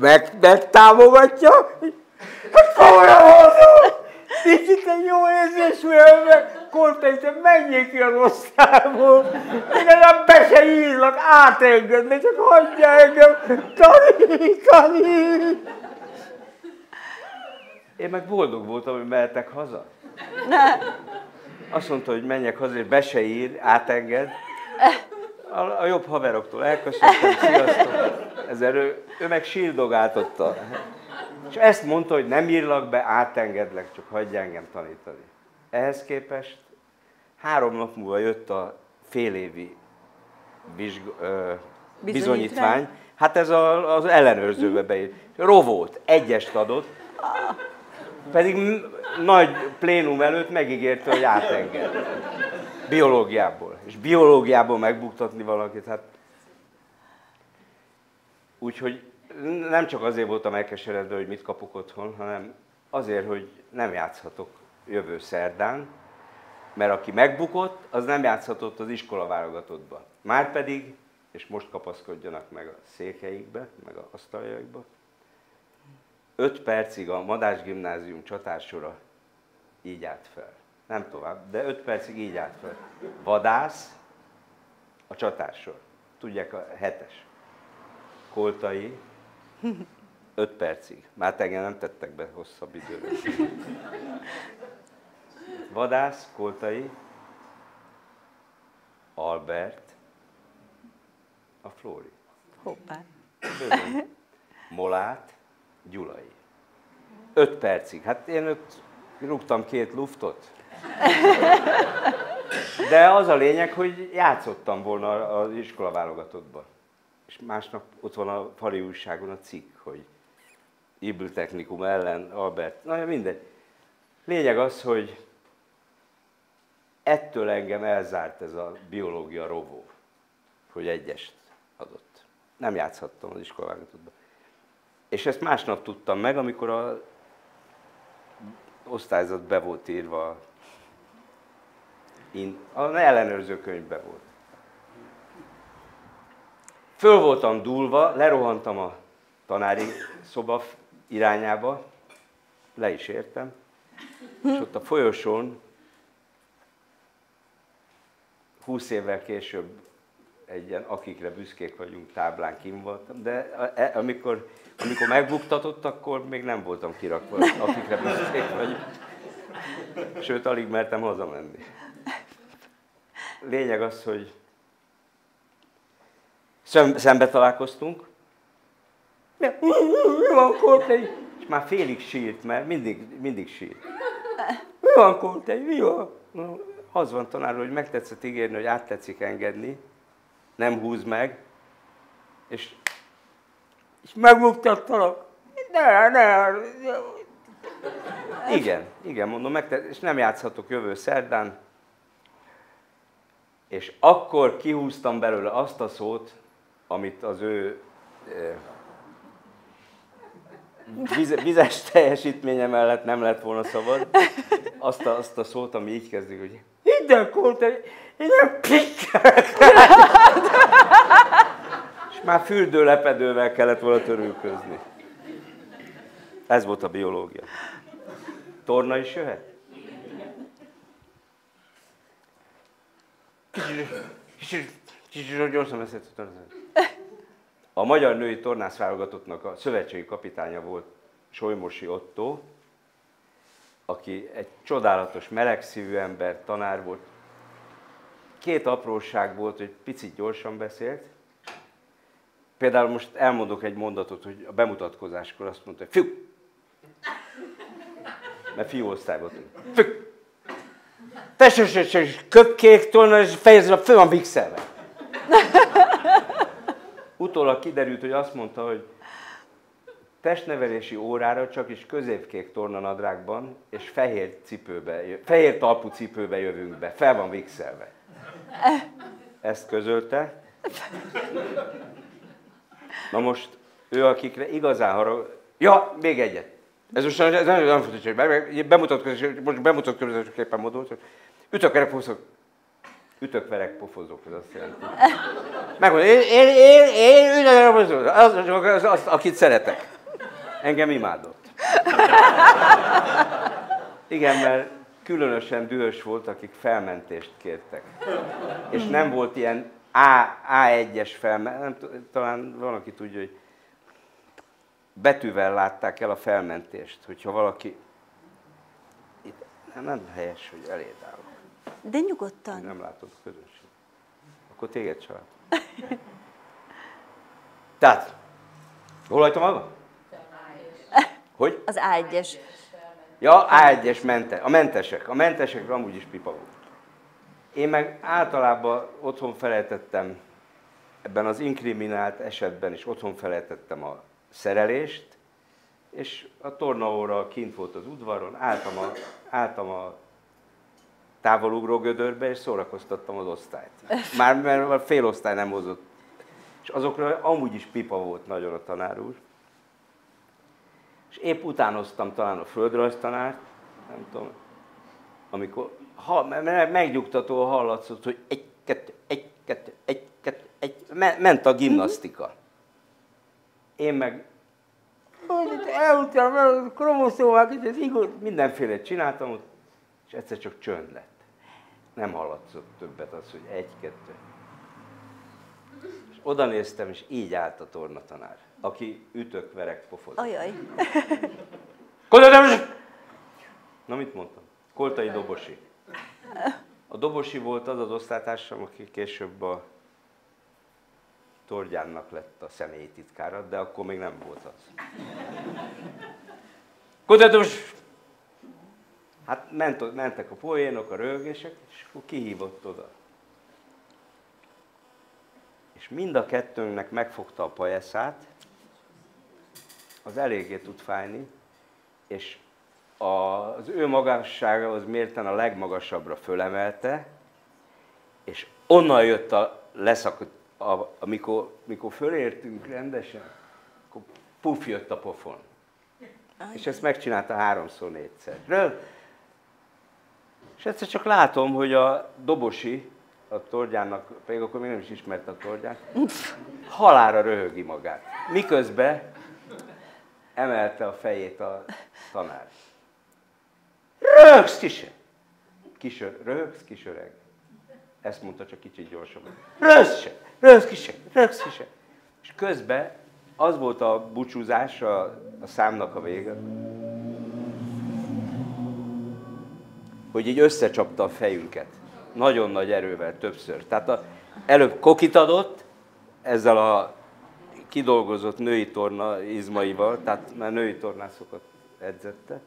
[SPEAKER 2] meg, megtámogatja, Hát komolyan mondom! Kicsit egy jó érzésű ember, kortejtem, menjék ki az osztályból, legalább be se írlak, átengedni, csak hagyja engem, Tani, Tani! Én meg boldog voltam, hogy mehetek haza. Azt mondta, hogy menjek haza, és be se ír, átenged. A, a jobb haveroktól elköszöntem, sziasztok. Ezzel ő, ő meg sírdogáltotta. És ezt mondta, hogy nem írlak be, átengedlek, csak hagyj engem tanítani. Ehhez képest három nap múlva jött a félévi vizsg, ö, bizonyítvány. Hát ez a, az ellenőrzőbe beírt. Rovót, egyest adott, pedig nagy plénum előtt megígérte, hogy átenged. Biológiából. És biológiából megbuktatni valakit, hát... Úgyhogy nem csak azért voltam elkeseredve, hogy mit kapok otthon, hanem azért, hogy nem játszhatok jövő szerdán, mert aki megbukott, az nem játszhatott az iskola válogatottban. Márpedig, és most kapaszkodjanak meg a székeikbe, meg a asztaljaikba, 5 percig a Madás gimnázium csatársora így állt fel. Nem tovább, de 5 percig így állt fel. Vadász, a csatársor. Tudják, a hetes. Koltai, 5 percig. Már tegyen nem tettek be hosszabb időre. Vadász, Koltai, Albert, a Flóri.
[SPEAKER 1] Hoppá.
[SPEAKER 2] Molát, Gyulai. Öt percig. Hát én ott rúgtam két luftot. De az a lényeg, hogy játszottam volna az iskola válogatottban. És másnap ott van a fali újságon a cikk, hogy Ibl technikum ellen Albert, na mindegy. Lényeg az, hogy ettől engem elzárt ez a biológia rovó, hogy egyest adott. Nem játszhattam az iskolaválogatottban. És ezt másnap tudtam meg, amikor a osztályzat be volt írva, in, az ellenőrző könyvbe volt. Föl voltam dúlva, lerohantam a tanári szoba irányába, le is értem, és ott a folyosón 20 évvel később egy ilyen akikre büszkék vagyunk táblán kim voltam, de e, amikor, amikor megbuktatott, akkor még nem voltam kirakva, akikre büszkék vagyunk. Sőt, alig mertem hazamenni. Lényeg az, hogy szembe találkoztunk, mi van, Kortei? És már félig sírt, mert mindig, mindig sírt. Mi van, Kortei? Mi van? Az van tanár, hogy megtetszett ígérni, hogy át tetszik engedni, nem húz meg, és, és megbuktattalak. Ne, ne, Igen, igen, mondom, megtett, és nem játszhatok jövő szerdán. És akkor kihúztam belőle azt a szót, amit az ő eh, vizes teljesítménye mellett nem lett volna szabad. Azt a, azt a szót, ami így kezdik, hogy én nem pikkelek. És már fürdőlepedővel kellett volna törülközni. Ez volt a biológia. Torna is jöhet? Kicsit, kicsit gyorsan beszélt. A magyar női tornász válogatottnak a szövetségi kapitánya volt Solymosi Otto, aki egy csodálatos, melegszívű ember, tanár volt. Két apróság volt, hogy picit gyorsan beszélt. Például most elmondok egy mondatot, hogy a bemutatkozáskor azt mondta, fiú! Mert fiú osztály volt. Fiú! Tessék, köpkék, torna, és fejezve, fő van vixelve. Utólag kiderült, hogy azt mondta, hogy testnevelési órára csak is középkék tornanadrágban és fehér, cipőbe, fehér talpú cipőbe jövünk be. Fel van vixelve. Ezt közölte. Na most ő, akikre igazán harag... Ja, még egyet. Ez most ez nem fontos, hogy bemutatkozás, most bemutatkozásképpen módon, ütök, pofozok. Ütök, verek, pofozok, ez azt jelenti. Megmondom, én, én, én, én ütök, verek, pofozok. Az, az, az, akit szeretek. Engem imádott. Igen, mert különösen dühös volt, akik felmentést kértek. És nem volt ilyen A, A1-es felmentés, talán valaki tudja, hogy betűvel látták el a felmentést, hogyha valaki... Itt nem, nem helyes, hogy eléd állok.
[SPEAKER 1] De nyugodtan.
[SPEAKER 2] Nem látod a közönség. Akkor téged család. <laughs> Tehát, hol hagytam magam? Hogy?
[SPEAKER 1] Az A1-es.
[SPEAKER 2] Ja, A1-es mente, a mentesek. A mentesek amúgy is pipa volt. Én meg általában otthon felejtettem, ebben az inkriminált esetben is otthon felejtettem a szerelést, és a tornaóra kint volt az udvaron, álltam a, álltam a távolugró gödörbe, és szórakoztattam az osztályt. Már mert a fél osztály nem hozott. És azokra amúgy is pipa volt nagyon a tanár úr és épp utánoztam talán a földrajztanárt, nem tudom, amikor ha, megnyugtató hallatszott, hogy egy, kettő, egy, kettő, egy, kettő, egy, ment a gimnasztika. Én meg elutálom el a kromoszómák, ez igaz, mindenféle csináltam, és egyszer csak csönd lett. Nem hallatszott többet az, hogy egy, kettő. És oda néztem, és így állt a tornatanár, aki ütök, verek, pofod.
[SPEAKER 1] Ajaj.
[SPEAKER 2] Na mit mondtam? Koltai Dobosi. A Dobosi volt az az osztálytársam, aki később a Tordjánnak lett a személyi titkára, de akkor még nem volt az. Kutatós! Hát ment, mentek a poénok, a rögések, és akkor kihívott oda. És mind a kettőnknek megfogta a pajeszát, az eléggé tud fájni, és az ő magassága az mérten a legmagasabbra fölemelte, és onnan jött a leszakadt, amikor, amikor fölértünk rendesen, akkor puf jött a pofon. Aj. És ezt megcsinálta háromszor, négyszer. És egyszer csak látom, hogy a dobosi, a tordjának, pedig akkor még nem is ismerte a tordját, halára röhögi magát. Miközben emelte a fejét a tanár. Röhögsz, kis, kis röhögsz, kis öreg. Ezt mondta csak kicsit gyorsabban. Röhögsz se, röhögsz kis, röhögsz kis. És közben az volt a búcsúzás, a, a számnak a vége, hogy így összecsapta a fejünket. Nagyon nagy erővel, többször. Tehát a, előbb kokit adott, ezzel a kidolgozott női torna izmaival, tehát már női tornászokat edzette,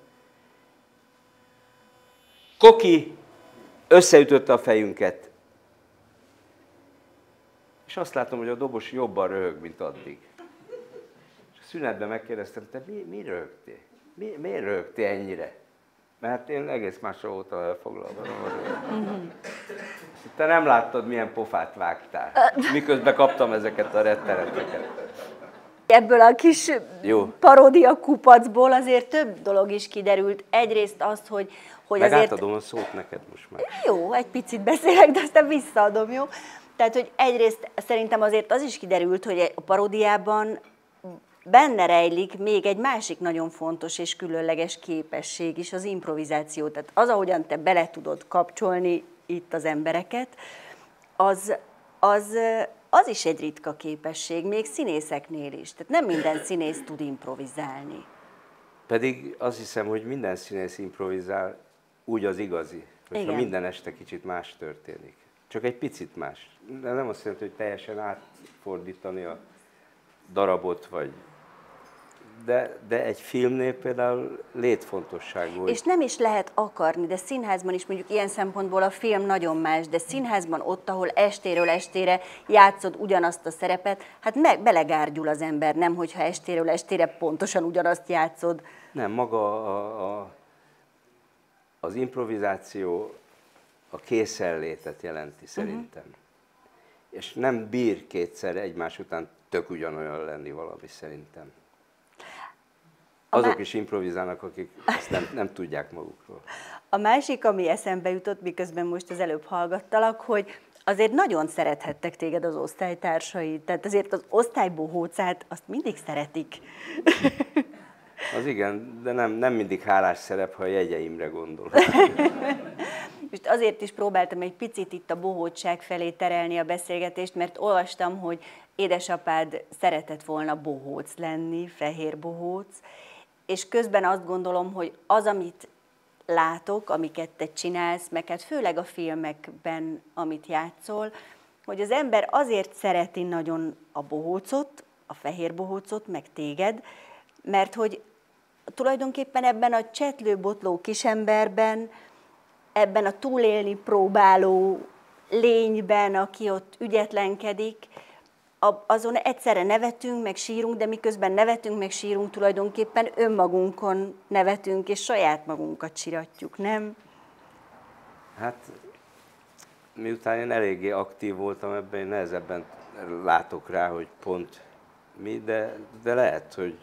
[SPEAKER 2] Koki összeütötte a fejünket. És azt látom, hogy a dobos jobban röhög, mint addig. És a szünetben megkérdeztem, te mi, mi röhögtél? Mi, miért röhögtél ennyire? Mert én egész másra voltam elfoglalva. Te nem láttad, milyen pofát vágtál, miközben kaptam ezeket a retteneteket.
[SPEAKER 1] Ebből a kis Jó. paródia kupacból azért több dolog is kiderült. Egyrészt azt, hogy, hogy
[SPEAKER 2] Meg
[SPEAKER 1] azért...
[SPEAKER 2] átadom a szót neked most már.
[SPEAKER 1] Jó, egy picit beszélek, de aztán visszaadom, jó? Tehát, hogy egyrészt szerintem azért az is kiderült, hogy a paródiában benne rejlik még egy másik nagyon fontos és különleges képesség is, az improvizáció. Tehát az, ahogyan te bele tudod kapcsolni itt az embereket, az, az, az is egy ritka képesség, még színészeknél is. Tehát nem minden színész tud improvizálni.
[SPEAKER 2] Pedig azt hiszem, hogy minden színész improvizál, úgy az igazi, hogyha minden este kicsit más történik. Csak egy picit más. De nem azt jelenti, hogy teljesen átfordítani a darabot, vagy de, de egy filmnél például létfontosságú.
[SPEAKER 1] És nem is lehet akarni, de színházban is mondjuk ilyen szempontból a film nagyon más, de színházban ott, ahol estéről estére játszod ugyanazt a szerepet, hát meg belegárgyul az ember, nem hogyha estéről estére pontosan ugyanazt játszod.
[SPEAKER 2] Nem, maga a, a az improvizáció a készenlétet jelenti szerintem. Uh-huh. És nem bír kétszer egymás után tök ugyanolyan lenni valami szerintem. Azok is improvizálnak, akik ezt nem, nem tudják magukról.
[SPEAKER 1] A másik, ami eszembe jutott, miközben most az előbb hallgattalak, hogy azért nagyon szerethettek téged az osztálytársai, tehát azért az osztálybohócát azt mindig szeretik.
[SPEAKER 2] Az igen, de nem, nem mindig hálás szerep, ha a jegyeimre gondol. <laughs>
[SPEAKER 1] Most azért is próbáltam egy picit itt a bohótság felé terelni a beszélgetést, mert olvastam, hogy édesapád szeretett volna bohóc lenni, fehér bohóc, és közben azt gondolom, hogy az, amit látok, amiket te csinálsz, meg hát főleg a filmekben, amit játszol, hogy az ember azért szereti nagyon a bohócot, a fehér bohócot, meg téged, mert hogy tulajdonképpen ebben a csetlő-botló kisemberben, ebben a túlélni próbáló lényben, aki ott ügyetlenkedik, azon egyszerre nevetünk, meg sírunk, de miközben nevetünk, meg sírunk, tulajdonképpen önmagunkon nevetünk, és saját magunkat siratjuk, nem?
[SPEAKER 2] Hát, miután én eléggé aktív voltam ebben, én nehezebben látok rá, hogy pont mi, de, de lehet, hogy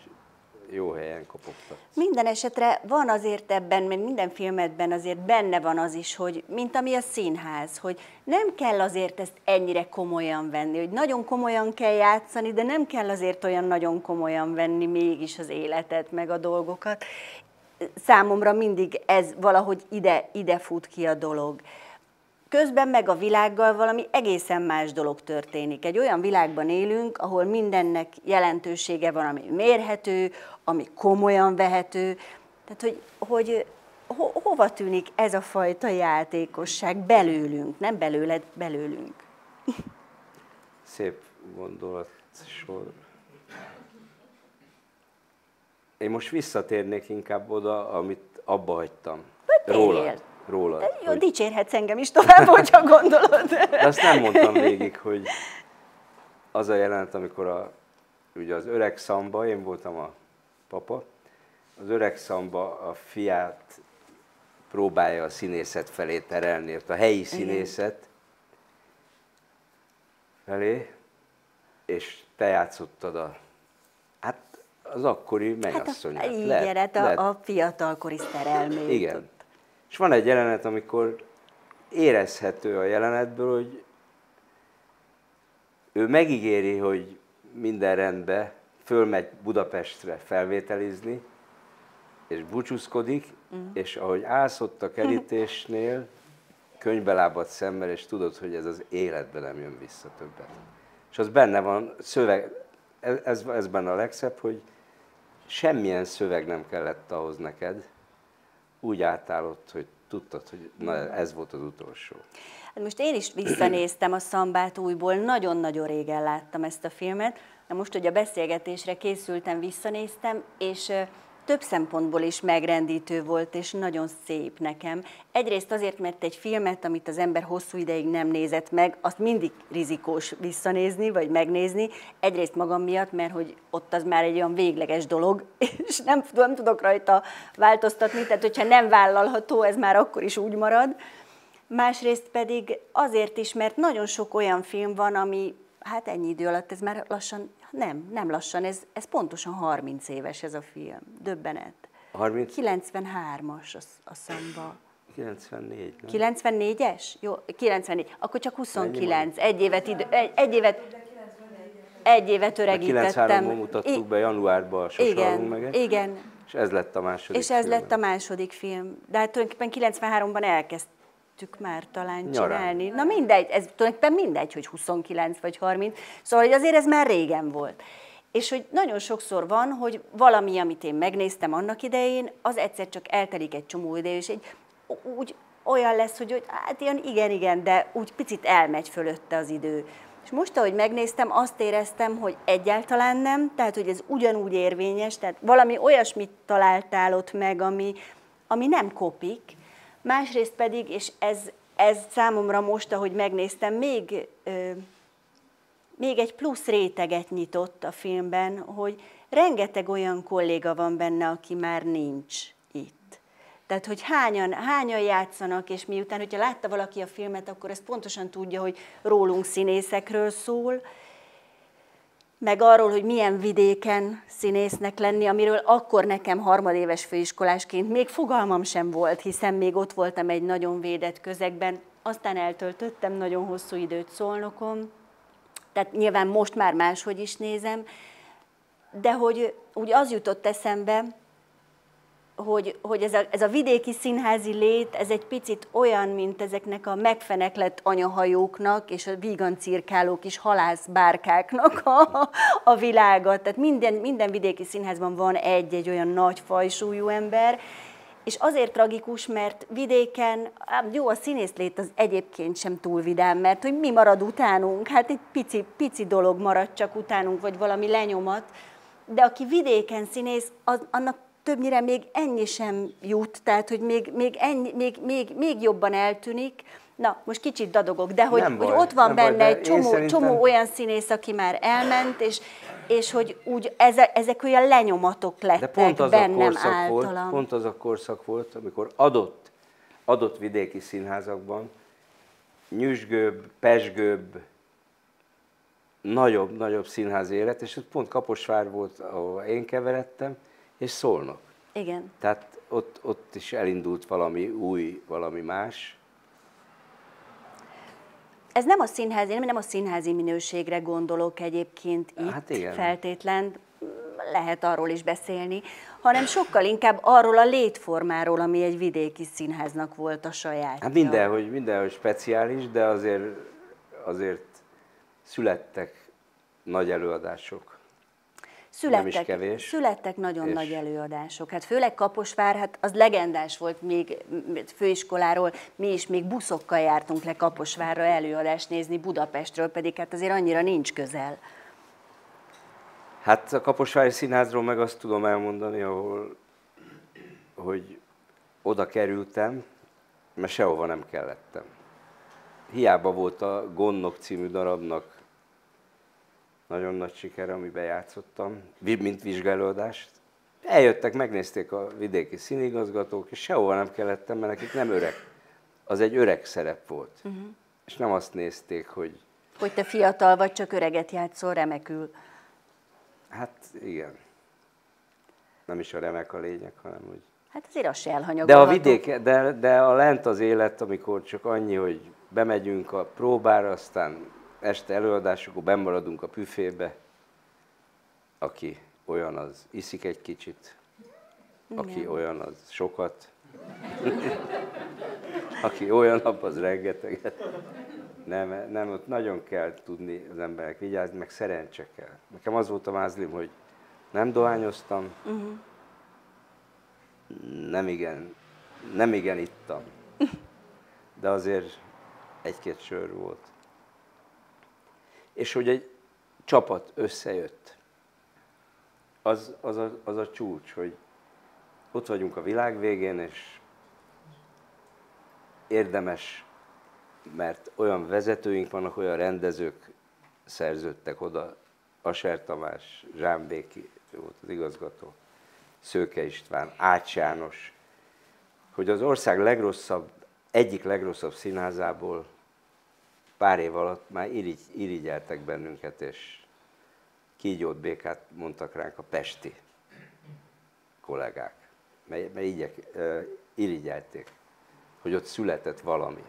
[SPEAKER 2] jó helyen kopogtat.
[SPEAKER 1] Minden esetre van azért ebben, mert minden filmedben azért benne van az is, hogy mint ami a színház, hogy nem kell azért ezt ennyire komolyan venni, hogy nagyon komolyan kell játszani, de nem kell azért olyan nagyon komolyan venni mégis az életet, meg a dolgokat. Számomra mindig ez valahogy ide, ide fut ki a dolog közben meg a világgal valami egészen más dolog történik. Egy olyan világban élünk, ahol mindennek jelentősége van, ami mérhető, ami komolyan vehető. Tehát, hogy, hogy ho, hova tűnik ez a fajta játékosság belőlünk, nem belőled, belőlünk.
[SPEAKER 2] Szép gondolat sor. Én most visszatérnék inkább oda, amit abba hagytam. Rólad róla.
[SPEAKER 1] Jó, hogy... dicsérhetsz engem is tovább, hogyha gondolod.
[SPEAKER 2] De azt nem mondtam végig, hogy az a jelenet, amikor a, ugye az öreg szamba, én voltam a papa, az öreg szamba a fiát próbálja a színészet felé terelni, ott a helyi színészet felé, és te játszottad a, hát az akkori mennyasszonyát. Hát
[SPEAKER 1] a, lehet, lehet, a, a fiatalkori szerelmét.
[SPEAKER 2] Igen. És van egy jelenet, amikor érezhető a jelenetből, hogy ő megígéri, hogy minden rendben, fölmegy Budapestre felvételizni, és búcsúzkodik, mm. és ahogy állsz ott a kerítésnél, <laughs> könyvbe szemmel, és tudod, hogy ez az életben nem jön vissza többet. És az benne van, szöveg, ez, ez, ez benne a legszebb, hogy semmilyen szöveg nem kellett ahhoz neked, úgy átállott, hogy tudtad, hogy na, ez volt az utolsó.
[SPEAKER 1] Hát most én is visszanéztem a szambát újból, nagyon-nagyon régen láttam ezt a filmet, de most, hogy a beszélgetésre készültem, visszanéztem, és több szempontból is megrendítő volt, és nagyon szép nekem. Egyrészt azért, mert egy filmet, amit az ember hosszú ideig nem nézett meg, azt mindig rizikós visszanézni, vagy megnézni. Egyrészt magam miatt, mert hogy ott az már egy olyan végleges dolog, <laughs> és nem, nem tudok rajta változtatni, tehát hogyha nem vállalható, ez már akkor is úgy marad. Másrészt pedig azért is, mert nagyon sok olyan film van, ami hát ennyi idő alatt, ez már lassan nem, nem lassan, ez, ez pontosan 30 éves ez a film. Döbbenet.
[SPEAKER 2] 30?
[SPEAKER 1] 93-as a, a szamba.
[SPEAKER 2] 94,
[SPEAKER 1] nem? 94-es? Jó, 94. Akkor csak 29. Egy évet, idő, egy, egy évet, egy évet öregítettem. 93-ban
[SPEAKER 2] mutattuk be januárban a
[SPEAKER 1] igen, meg. Igen.
[SPEAKER 2] És ez lett a második
[SPEAKER 1] És ez film. lett a második film. De hát tulajdonképpen 93-ban elkezd, kezdtük már talán Nyarán. csinálni. Na mindegy, ez tulajdonképpen mindegy, hogy 29 vagy 30, szóval hogy azért ez már régen volt. És hogy nagyon sokszor van, hogy valami, amit én megnéztem annak idején, az egyszer csak eltelik egy csomó idő, és egy, úgy olyan lesz, hogy, hogy hát ilyen igen, igen, de úgy picit elmegy fölötte az idő. És most, ahogy megnéztem, azt éreztem, hogy egyáltalán nem, tehát hogy ez ugyanúgy érvényes, tehát valami olyasmit találtál ott meg, ami, ami nem kopik, Másrészt pedig, és ez, ez számomra most, ahogy megnéztem, még, még egy plusz réteget nyitott a filmben, hogy rengeteg olyan kolléga van benne, aki már nincs itt. Tehát, hogy hányan, hányan játszanak, és miután, hogyha látta valaki a filmet, akkor ezt pontosan tudja, hogy rólunk színészekről szól, meg arról, hogy milyen vidéken színésznek lenni, amiről akkor nekem harmadéves főiskolásként még fogalmam sem volt, hiszen még ott voltam egy nagyon védett közegben, aztán eltöltöttem nagyon hosszú időt Szolnokon, tehát nyilván most már máshogy is nézem, de hogy úgy az jutott eszembe, hogy, hogy ez, a, ez a vidéki színházi lét, ez egy picit olyan, mint ezeknek a megfeneklett anyahajóknak és a vígan cirkálók is halászbárkáknak a, a világa. Tehát minden, minden vidéki színházban van egy-egy olyan nagy fajsúlyú ember, és azért tragikus, mert vidéken, jó, a színészlét az egyébként sem túl vidám, mert hogy mi marad utánunk, hát egy pici, pici dolog marad csak utánunk, vagy valami lenyomat, de aki vidéken színész, az, annak többnyire még ennyi sem jut, tehát hogy még, még, ennyi, még, még, még jobban eltűnik. Na, most kicsit dadogok, de hogy, hogy ott van benne baj, egy csomó, szerintem... csomó olyan színész, aki már elment, és, és hogy úgy ezek, ezek olyan lenyomatok lettek de pont az bennem a korszak általam.
[SPEAKER 2] Volt, pont az a korszak volt, amikor adott, adott vidéki színházakban nyüzsgőbb, pesgőbb, nagyobb, nagyobb színházi élet, és ez pont Kaposvár volt, ahol én keveredtem, és szólnak.
[SPEAKER 1] Igen.
[SPEAKER 2] Tehát ott, ott is elindult valami új, valami más.
[SPEAKER 1] Ez nem a színházi, nem, nem a színházi minőségre gondolok egyébként itt
[SPEAKER 2] Hát igen.
[SPEAKER 1] feltétlen, lehet arról is beszélni, hanem sokkal inkább arról a létformáról, ami egy vidéki színháznak volt a sajátja.
[SPEAKER 2] Hát mindenhogy, mindenhogy speciális, de azért, azért születtek nagy előadások.
[SPEAKER 1] Születtek. Születtek nagyon
[SPEAKER 2] És-
[SPEAKER 1] nagy előadások. Hát főleg Kaposvár, hát az legendás volt még főiskoláról, mi is még buszokkal jártunk le Kaposvárra előadást nézni Budapestről, pedig hát azért annyira nincs közel.
[SPEAKER 2] Hát a Kaposvári Színházról meg azt tudom elmondani, ahol, hogy oda kerültem, mert sehova nem kellettem. Hiába volt a Gonnok című darabnak nagyon nagy siker, amiben játszottam, mint vizsgálódást. Eljöttek, megnézték a vidéki színigazgatók, és sehova nem kellettem, mert nekik nem öreg. Az egy öreg szerep volt. Uh-huh. És nem azt nézték, hogy
[SPEAKER 1] Hogy te fiatal vagy, csak öreget játszol remekül.
[SPEAKER 2] Hát igen. Nem is a remek a lényeg, hanem hogy...
[SPEAKER 1] Hát azért az se
[SPEAKER 2] De
[SPEAKER 1] elhanyagolható.
[SPEAKER 2] a vidék, de, de a lent az élet, amikor csak annyi, hogy bemegyünk a próbára, aztán este előadásokor bemaradunk a büfébe. Aki olyan, az iszik egy kicsit. Aki
[SPEAKER 1] Igen.
[SPEAKER 2] olyan, az sokat. Aki olyan, az rengeteget. Nem, nem, ott nagyon kell tudni az emberek vigyázni, meg szerencse kell. Nekem az volt a mázlim, hogy nem dohányoztam,
[SPEAKER 1] Uh-huh.
[SPEAKER 2] nem igen, nem igen ittam. De azért egy-két sör volt. És hogy egy csapat összejött, az, az, a, az a csúcs, hogy ott vagyunk a világ végén, és érdemes, mert olyan vezetőink vannak, olyan rendezők szerződtek oda, Aser Tamás, Zsámbéki volt az igazgató, Szőke István, Ács János, hogy az ország legrosszabb, egyik legrosszabb színházából pár év alatt már irigy, irigyeltek bennünket, és kígyót békát mondtak ránk a pesti kollégák. Mert, mert igyek, uh, irigyelték, hogy ott született valami.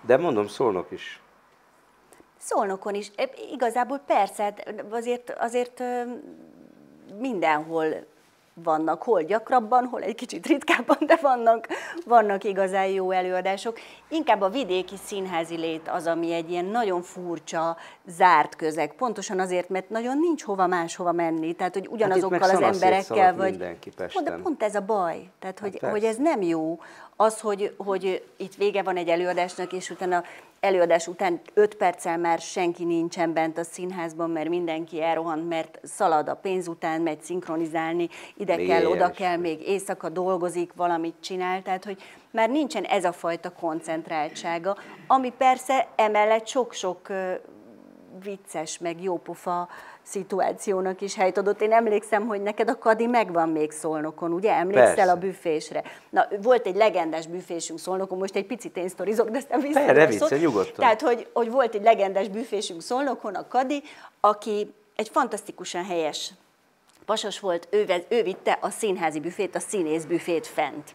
[SPEAKER 2] De mondom, szólnok is.
[SPEAKER 1] Szolnokon is. Igazából persze, hát azért, azért mindenhol vannak, hol gyakrabban, hol egy kicsit ritkábban, de vannak, vannak igazán jó előadások. Inkább a vidéki színházi lét az, ami egy ilyen nagyon furcsa, zárt közeg. Pontosan azért, mert nagyon nincs hova máshova menni. Tehát, hogy ugyanazokkal
[SPEAKER 2] Hát
[SPEAKER 1] az emberekkel vagy...
[SPEAKER 2] mindenki
[SPEAKER 1] Pont, de
[SPEAKER 2] Pesten.
[SPEAKER 1] pont ez a baj. Tehát, hogy,
[SPEAKER 2] persze.
[SPEAKER 1] hogy ez nem jó. Az, hogy, hogy itt vége van egy előadásnak, és utána előadás után 5 perccel már senki nincsen bent a színházban, mert mindenki elrohant, mert szalad a pénz után, megy szinkronizálni, ide
[SPEAKER 2] Még
[SPEAKER 1] kell, oda kell, még éjszaka dolgozik, valamit csinál, tehát hogy már nincsen ez a fajta koncentráltsága, ami persze emellett sok-sok vicces, meg jópofa szituációnak is helyt adott. Én emlékszem, hogy neked a kadi megvan még Szolnokon, ugye? Emlékszel
[SPEAKER 2] Persze.
[SPEAKER 1] a büfésre? Na, volt egy legendás büfésünk Szolnokon, most egy picit én sztorizok, de aztán vissza.
[SPEAKER 2] Persze, vicce, nyugodtan.
[SPEAKER 1] Tehát, hogy, hogy volt egy legendás büfésünk Szolnokon, a kadi, aki egy fantasztikusan helyes pasas volt, ő, ő vitte a színházi büfét, a színész büfét fent.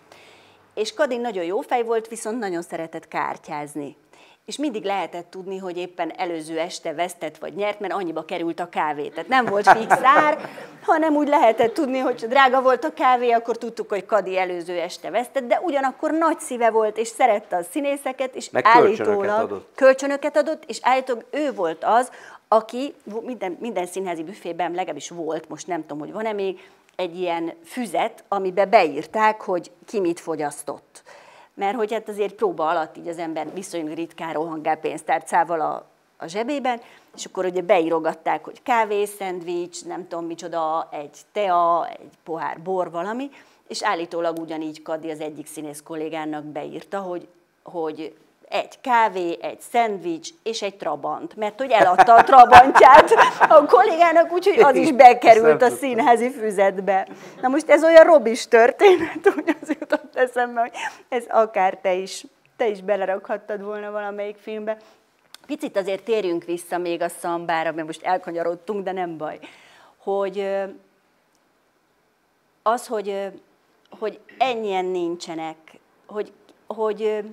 [SPEAKER 1] És Kadin nagyon jó fej volt, viszont nagyon szeretett kártyázni. És mindig lehetett tudni, hogy éppen előző este vesztett vagy nyert, mert annyiba került a kávé. Tehát nem volt fix ár, hanem úgy lehetett tudni, hogy drága volt a kávé, akkor tudtuk, hogy Kadi előző este vesztett, de ugyanakkor nagy szíve volt, és szerette a színészeket, és
[SPEAKER 2] Meg kölcsönöket
[SPEAKER 1] állítólag
[SPEAKER 2] adott.
[SPEAKER 1] kölcsönöket adott, és állítólag ő volt az, aki minden, minden színházi büfében legalábbis volt, most nem tudom, hogy van-e még, egy ilyen füzet, amiben beírták, hogy ki mit fogyasztott. Mert hogy hát azért próba alatt így az ember viszonylag ritkán rohangál pénztárcával a, a zsebében, és akkor ugye beírogatták, hogy kávé, szendvics, nem tudom micsoda, egy tea, egy pohár bor, valami, és állítólag ugyanígy Kadi az egyik színész kollégának beírta, hogy, hogy egy kávé, egy szendvics és egy trabant, mert hogy eladta a trabantját a kollégának, úgyhogy az is bekerült a színházi füzetbe. Na most ez olyan robis történet, hogy az jutott eszembe, hogy ez akár te is, te is belerakhattad volna valamelyik filmbe. Picit azért térjünk vissza még a szambára, mert most elkanyarodtunk, de nem baj. Hogy az, hogy, hogy ennyien nincsenek, hogy, hogy,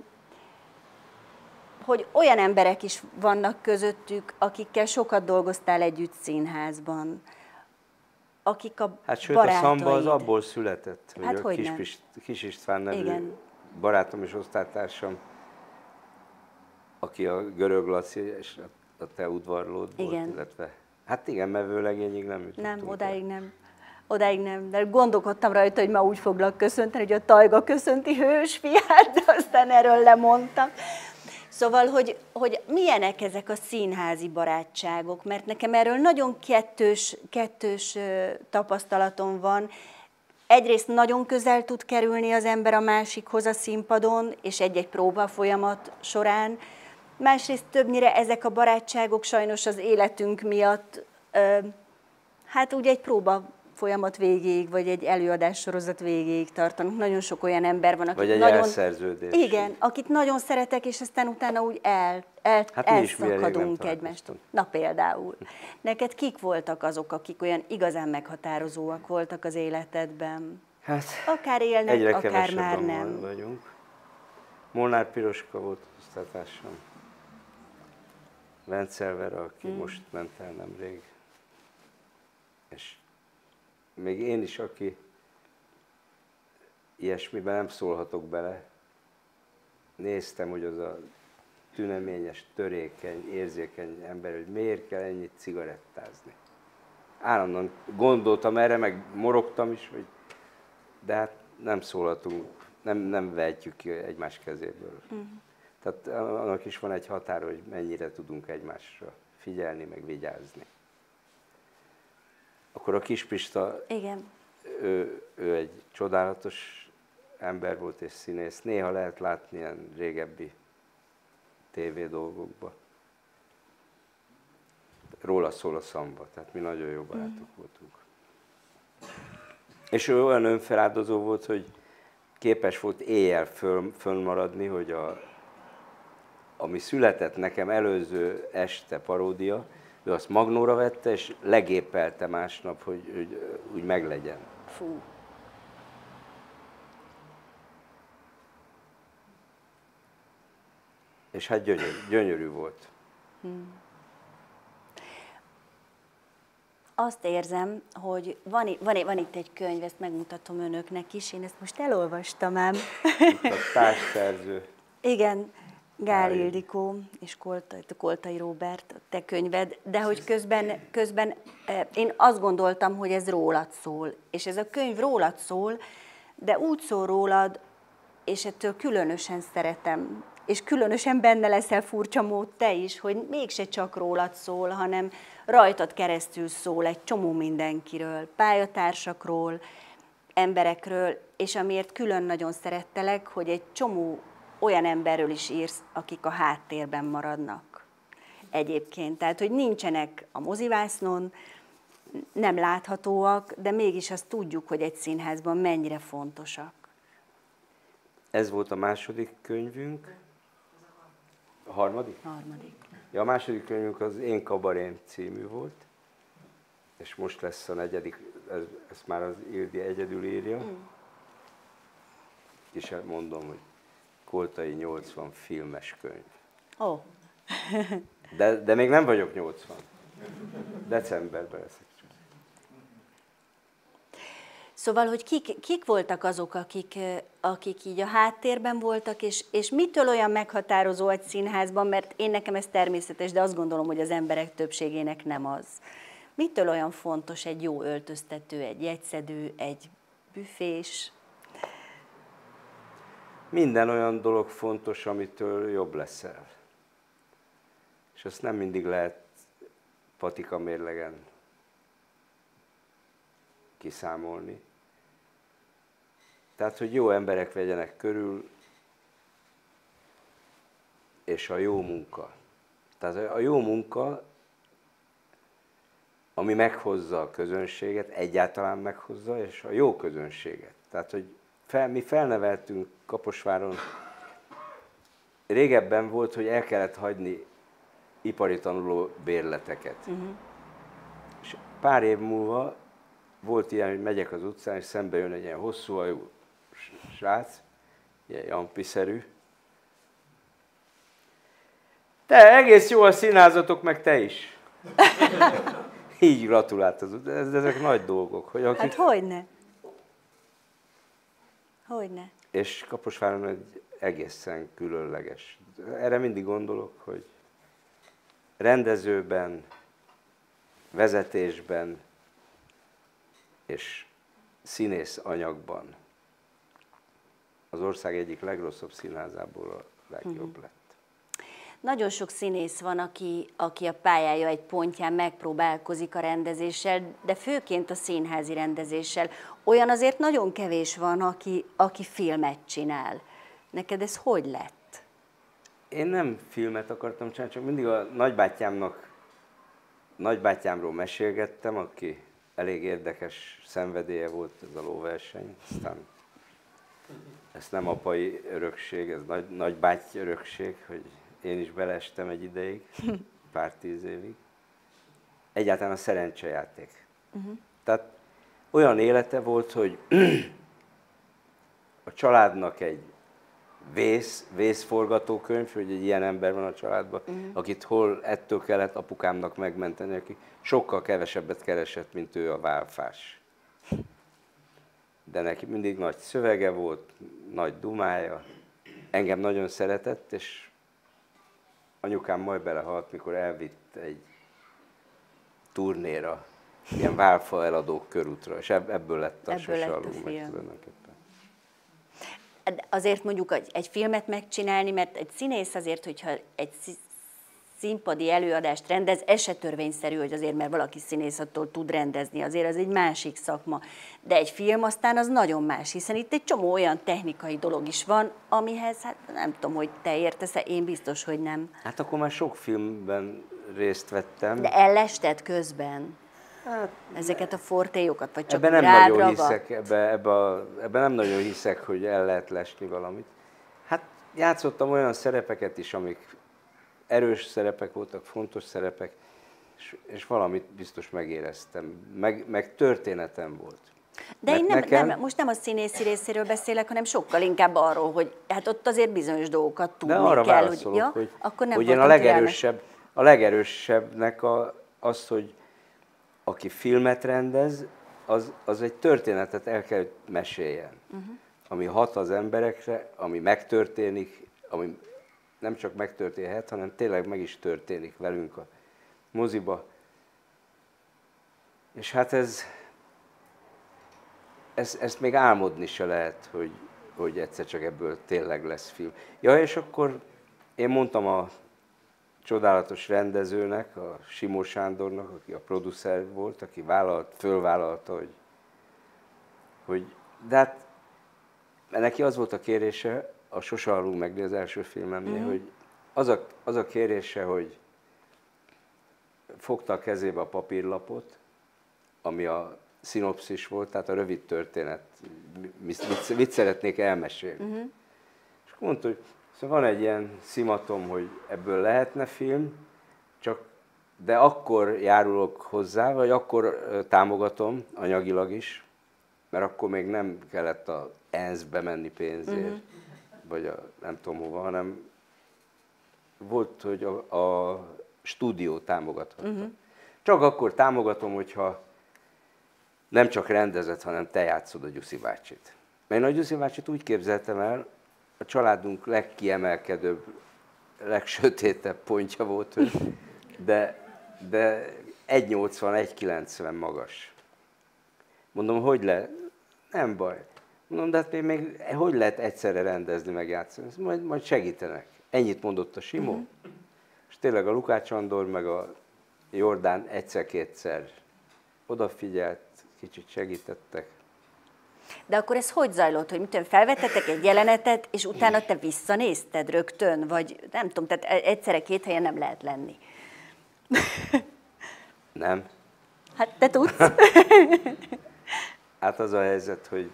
[SPEAKER 1] hogy olyan emberek is vannak közöttük, akikkel sokat dolgoztál együtt színházban, akik a
[SPEAKER 2] Hát sőt,
[SPEAKER 1] barátaid.
[SPEAKER 2] a szamba az abból született, hogy
[SPEAKER 1] Hát
[SPEAKER 2] a
[SPEAKER 1] hogy
[SPEAKER 2] Kis. Pist, Kis István nevű
[SPEAKER 1] Igen.
[SPEAKER 2] barátom és osztálytársam, aki a görög Laci és a, te udvarlód volt,
[SPEAKER 1] Igen.
[SPEAKER 2] illetve hát igen, mert vőlegényig nem jutottunk
[SPEAKER 1] Nem,
[SPEAKER 2] el.
[SPEAKER 1] odáig nem. Odáig nem, de gondolkodtam rajta, hogy ma úgy foglak köszönteni, hogy a Tajga köszönti hős fiát, de aztán erről lemondtam. Szóval, hogy, hogy milyenek ezek a színházi barátságok, mert nekem erről nagyon kettős, kettős tapasztalatom van. Egyrészt nagyon közel tud kerülni az ember a másikhoz a színpadon, és egy-egy próba folyamat során. Másrészt többnyire ezek a barátságok sajnos az életünk miatt Hát úgy egy próba folyamat végéig, vagy egy előadás sorozat végéig tartanak. Nagyon sok olyan ember van, akit
[SPEAKER 2] Vagy egy
[SPEAKER 1] nagyon...
[SPEAKER 2] elszerződés.
[SPEAKER 1] Igen, akit nagyon szeretek, és aztán utána úgy el, el,
[SPEAKER 2] Hát
[SPEAKER 1] elszakadunk egymástól. Na például. Neked kik voltak azok, akik olyan igazán meghatározóak voltak az életedben?
[SPEAKER 2] Hát
[SPEAKER 1] Akár élnek,
[SPEAKER 2] egyre
[SPEAKER 1] akár már nem.
[SPEAKER 2] vagyunk. Molnár Piroska volt osztálytársam. Vencelver, aki
[SPEAKER 1] Hmm.
[SPEAKER 2] most ment el nemrég. És még én is, aki ilyesmiben nem szólhatok bele, néztem, hogy az a tüneményes, törékeny, érzékeny ember, hogy miért kell ennyit cigarettázni. Állandóan gondoltam erre, meg morogtam is, hogy de hát nem szólhatunk, nem, nem vehetjük ki egymás kezéből. Uh-huh. Tehát annak is van egy határ, hogy mennyire tudunk egymásra figyelni, meg vigyázni. Akkor a kis Pista,
[SPEAKER 1] Igen.
[SPEAKER 2] ő, ő egy csodálatos ember volt és színész. Néha lehet látni ilyen régebbi tévé dolgokba. Róla szól a szamba, tehát mi nagyon jó barátok voltunk. És ő olyan önfeláldozó volt, hogy képes volt éjjel föl, fönnmaradni, hogy a, ami született nekem előző este paródia, ő azt magnóra vette, és legépelte másnap, hogy, hogy úgy meglegyen.
[SPEAKER 1] Fú.
[SPEAKER 2] És hát gyönyörű, gyönyörű volt.
[SPEAKER 1] Azt érzem, hogy van, van, van itt egy könyv, ezt megmutatom önöknek is, én ezt most elolvastam ám.
[SPEAKER 2] Itt a társszerző.
[SPEAKER 1] Igen, Gál Ildikó és Koltai, Koltai Róbert, a te könyved, de hogy közben, közben eh, én azt gondoltam, hogy ez rólad szól, és ez a könyv rólad szól, de úgy szól rólad, és ettől különösen szeretem, és különösen benne leszel furcsa mód te is, hogy mégse csak rólad szól, hanem rajtad keresztül szól egy csomó mindenkiről, pályatársakról, emberekről, és amiért külön nagyon szerettelek, hogy egy csomó olyan emberről is írsz, akik a háttérben maradnak egyébként. Tehát, hogy nincsenek a mozivásznon, nem láthatóak, de mégis azt tudjuk, hogy egy színházban mennyire fontosak.
[SPEAKER 2] Ez volt a második könyvünk. A harmadik?
[SPEAKER 1] Harmadik.
[SPEAKER 2] Ja, a második könyvünk az Én kabarém című volt, és most lesz a negyedik, ez, ezt már az Ildi egyedül írja. Mm. És mondom, hogy Koltai 80 filmes könyv.
[SPEAKER 1] Ó, oh,
[SPEAKER 2] De, de még nem vagyok 80. Decemberben leszek.
[SPEAKER 1] Szóval, hogy kik, kik voltak azok, akik, akik így a háttérben voltak, és, és mitől olyan meghatározó egy színházban, mert én nekem ez természetes, de azt gondolom, hogy az emberek többségének nem az. Mitől olyan fontos egy jó öltöztető, egy jegyszedő, egy büfés?
[SPEAKER 2] Minden olyan dolog fontos, amitől jobb leszel. És azt nem mindig lehet patika mérlegen kiszámolni. Tehát, hogy jó emberek vegyenek körül, és a jó munka. Tehát a jó munka, ami meghozza a közönséget, egyáltalán meghozza, és a jó közönséget. Tehát, hogy fel, mi felneveltünk Kaposváron, régebben volt, hogy el kellett hagyni ipari tanuló bérleteket. Uh-huh. És pár év múlva volt ilyen, hogy megyek az utcán, és szembe jön egy ilyen hosszú hajú srác, ilyen jampiszerű. Te, egész jó a színázatok, meg te is. <laughs> Így gratulált az utcán. Ez, ezek nagy dolgok.
[SPEAKER 1] Hogy akik... Hát hogyne. Hogyne.
[SPEAKER 2] És Kaposváron egy egészen különleges. Erre mindig gondolok, hogy rendezőben, vezetésben és színész anyagban az ország egyik legrosszabb színházából a legjobb uh-huh. lett.
[SPEAKER 1] Nagyon sok színész van, aki, aki a pályája egy pontján megpróbálkozik a rendezéssel, de főként a színházi rendezéssel. Olyan azért nagyon kevés van, aki, aki filmet csinál. Neked ez hogy lett?
[SPEAKER 2] Én nem filmet akartam csinálni, csak mindig a nagybátyámnak, nagybátyámról mesélgettem, aki elég érdekes szenvedélye volt ez a lóverseny. Aztán ez nem apai örökség, ez nagy, nagybáty örökség, hogy én is beleestem egy ideig, pár tíz évig. Egyáltalán a szerencsejáték. Uh-huh. Tehát olyan élete volt, hogy <clears throat> a családnak egy vész, vészforgatókönyv, hogy egy ilyen ember van a családban, uh-huh. akit hol ettől kellett apukámnak megmenteni, aki sokkal kevesebbet keresett, mint ő a válfás. De neki mindig nagy szövege volt, nagy dumája, engem nagyon szeretett, és anyukám majd belehalt, mikor elvitt egy turnéra, ilyen válfa eladók körútra, és ebből lett a ebből lett a film. tulajdonképpen
[SPEAKER 1] azért mondjuk egy, egy filmet megcsinálni, mert egy színész azért, hogyha egy színpadi előadást rendez, ez se törvényszerű, hogy azért, mert valaki színész attól tud rendezni, azért az egy másik szakma. De egy film aztán az nagyon más, hiszen itt egy csomó olyan technikai dolog is van, amihez, hát nem tudom, hogy te értesz-e, én biztos, hogy nem.
[SPEAKER 2] Hát akkor már sok filmben részt vettem.
[SPEAKER 1] De ellested közben? Hát, ezeket a fortéjokat, vagy csak
[SPEAKER 2] ebben nem nagyon ragadt? hiszek, ebbe, ebbe, a, ebbe nem nagyon hiszek, hogy el lehet lesni valamit. Hát játszottam olyan szerepeket is, amik erős szerepek voltak, fontos szerepek, és, és valamit biztos megéreztem, meg, meg történetem volt.
[SPEAKER 1] De Mert én nem, nekem... nem, most nem a színészi részéről beszélek, hanem sokkal inkább arról, hogy hát ott azért bizonyos dolgokat tudni De arra kell, hogy, ja,
[SPEAKER 2] hogy, akkor nem hogy én a legerősebb, a legerősebbnek a, az, hogy aki filmet rendez, az, az egy történetet el kell, hogy meséljen. Uh-huh. Ami hat az emberekre, ami megtörténik, ami nem csak megtörténhet, hanem tényleg meg is történik velünk a moziba. És hát ez, ez, ezt még álmodni se lehet, hogy, hogy egyszer csak ebből tényleg lesz film. Ja, és akkor én mondtam a csodálatos rendezőnek, a Simó Sándornak, aki a producer volt, aki vállalt, fölvállalta, hogy, hogy de hát neki az volt a kérése, a Sose alul meg az első filmemnél, mm-hmm. hogy az a, az a kérése, hogy fogta a kezébe a papírlapot, ami a szinopszis volt, tehát a rövid történet, mit, mit szeretnék elmesélni. Mm-hmm. És mondta, hogy Szóval van egy ilyen szimatom, hogy ebből lehetne film, csak de akkor járulok hozzá, vagy akkor támogatom anyagilag is, mert akkor még nem kellett a ENSZ-be menni pénzért, uh-huh. Vagy a, nem tudom hova, hanem volt, hogy a, a stúdió támogathatta. Uh-huh. Csak akkor támogatom, hogyha nem csak rendezett, hanem te játszod a Gyuszi bácsit. Mert én a Gyuszi bácsit úgy képzeltem el, a családunk legkiemelkedőbb, legsötétebb pontja volt, hogy de, de 1,80-1,90 magas. Mondom, hogy le? Nem baj. Mondom, de hát még, még hogy lehet egyszerre rendezni, meg játszani? Majd, majd segítenek. Ennyit mondott a Simó. Uh-huh. És tényleg a Lukács Andor, meg a Jordán egyszer-kétszer odafigyelt, kicsit segítettek.
[SPEAKER 1] De akkor ez hogy zajlott, hogy mit felvettetek egy jelenetet, és utána te visszanézted rögtön, vagy nem tudom, tehát e- egyszerre két helyen nem lehet lenni.
[SPEAKER 2] Nem.
[SPEAKER 1] Hát te tudsz. <laughs>
[SPEAKER 2] Hát az a helyzet, hogy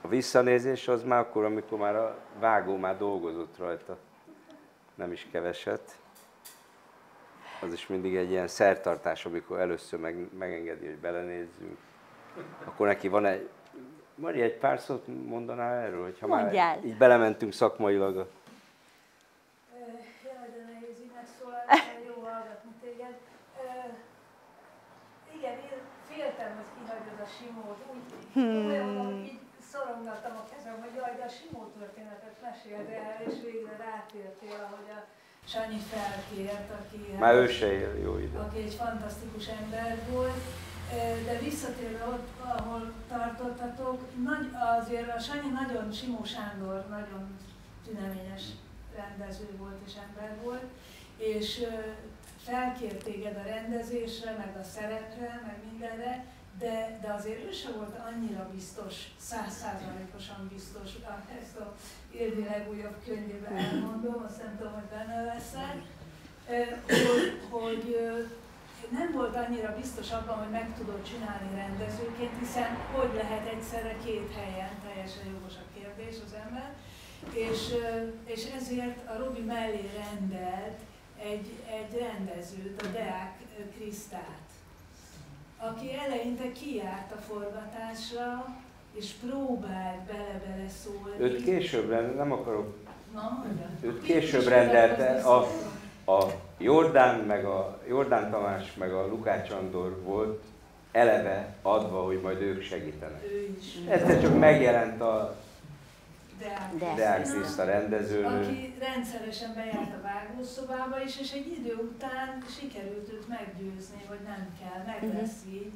[SPEAKER 2] a visszanézés az már akkor, amikor már a vágó már dolgozott rajta, nem is keveset. Az is mindig egy ilyen szertartás, amikor először meg, megengedi, hogy belenézzünk akkor neki van egy, Mari, egy pár szót mondanál erről, hogyha
[SPEAKER 1] Mondjál.
[SPEAKER 2] már így belementünk szakmailag a
[SPEAKER 3] Jaj, de nehéz így megszólalni, <laughs> jó hallgatni téged. Ö, Igen, én féltem, hogy kihagyod a Simót. Úgy olyan, hogy így szorongattam a kezem, hogy jaj, de a Simó történetet meséld el, és végre rátértél, ahogy a Sanyi felkért, aki,
[SPEAKER 2] Már ő se él jó idő.
[SPEAKER 3] aki egy fantasztikus ember volt. De visszatérve ott, ahol tartottatok, nagy, azért a Sanyi nagyon, Simó Sándor nagyon tüneményes rendező volt és ember volt, és felkért téged a rendezésre, meg a szerepre, meg mindenre, de, de azért ő sem volt annyira biztos, százszázalékosan biztos, ezt a Ildi legújabb könyvében elmondom, azt nem tudom, hogy benne leszel, ö, hogy, hogy nem volt annyira biztos abban, hogy meg tudod csinálni rendezőként, hiszen hogy lehet egyszerre két helyen, teljesen jogos a kérdés az ember, és, és ezért a Robi mellé rendelt egy, egy rendezőt, a Deák Krisztát, aki eleinte kijárt a forgatásra, és próbált bele-bele szólni.
[SPEAKER 2] Őt később, rend- nem akarok,
[SPEAKER 3] Na,
[SPEAKER 2] őt később rendelte a, a Jordán, meg a Jordán Tamás, meg a Lukács Andor volt eleve adva, hogy majd ők segítenek.
[SPEAKER 3] Ő is.
[SPEAKER 2] Egyszer csak megjelent a
[SPEAKER 3] Deák
[SPEAKER 1] De.
[SPEAKER 2] Deák Kriszta rendezőnő.
[SPEAKER 3] aki rendszeresen bejárt a vágószobába is, és egy idő után sikerült őt meggyőzni, hogy nem kell, meg
[SPEAKER 1] Mhm.
[SPEAKER 3] lesz így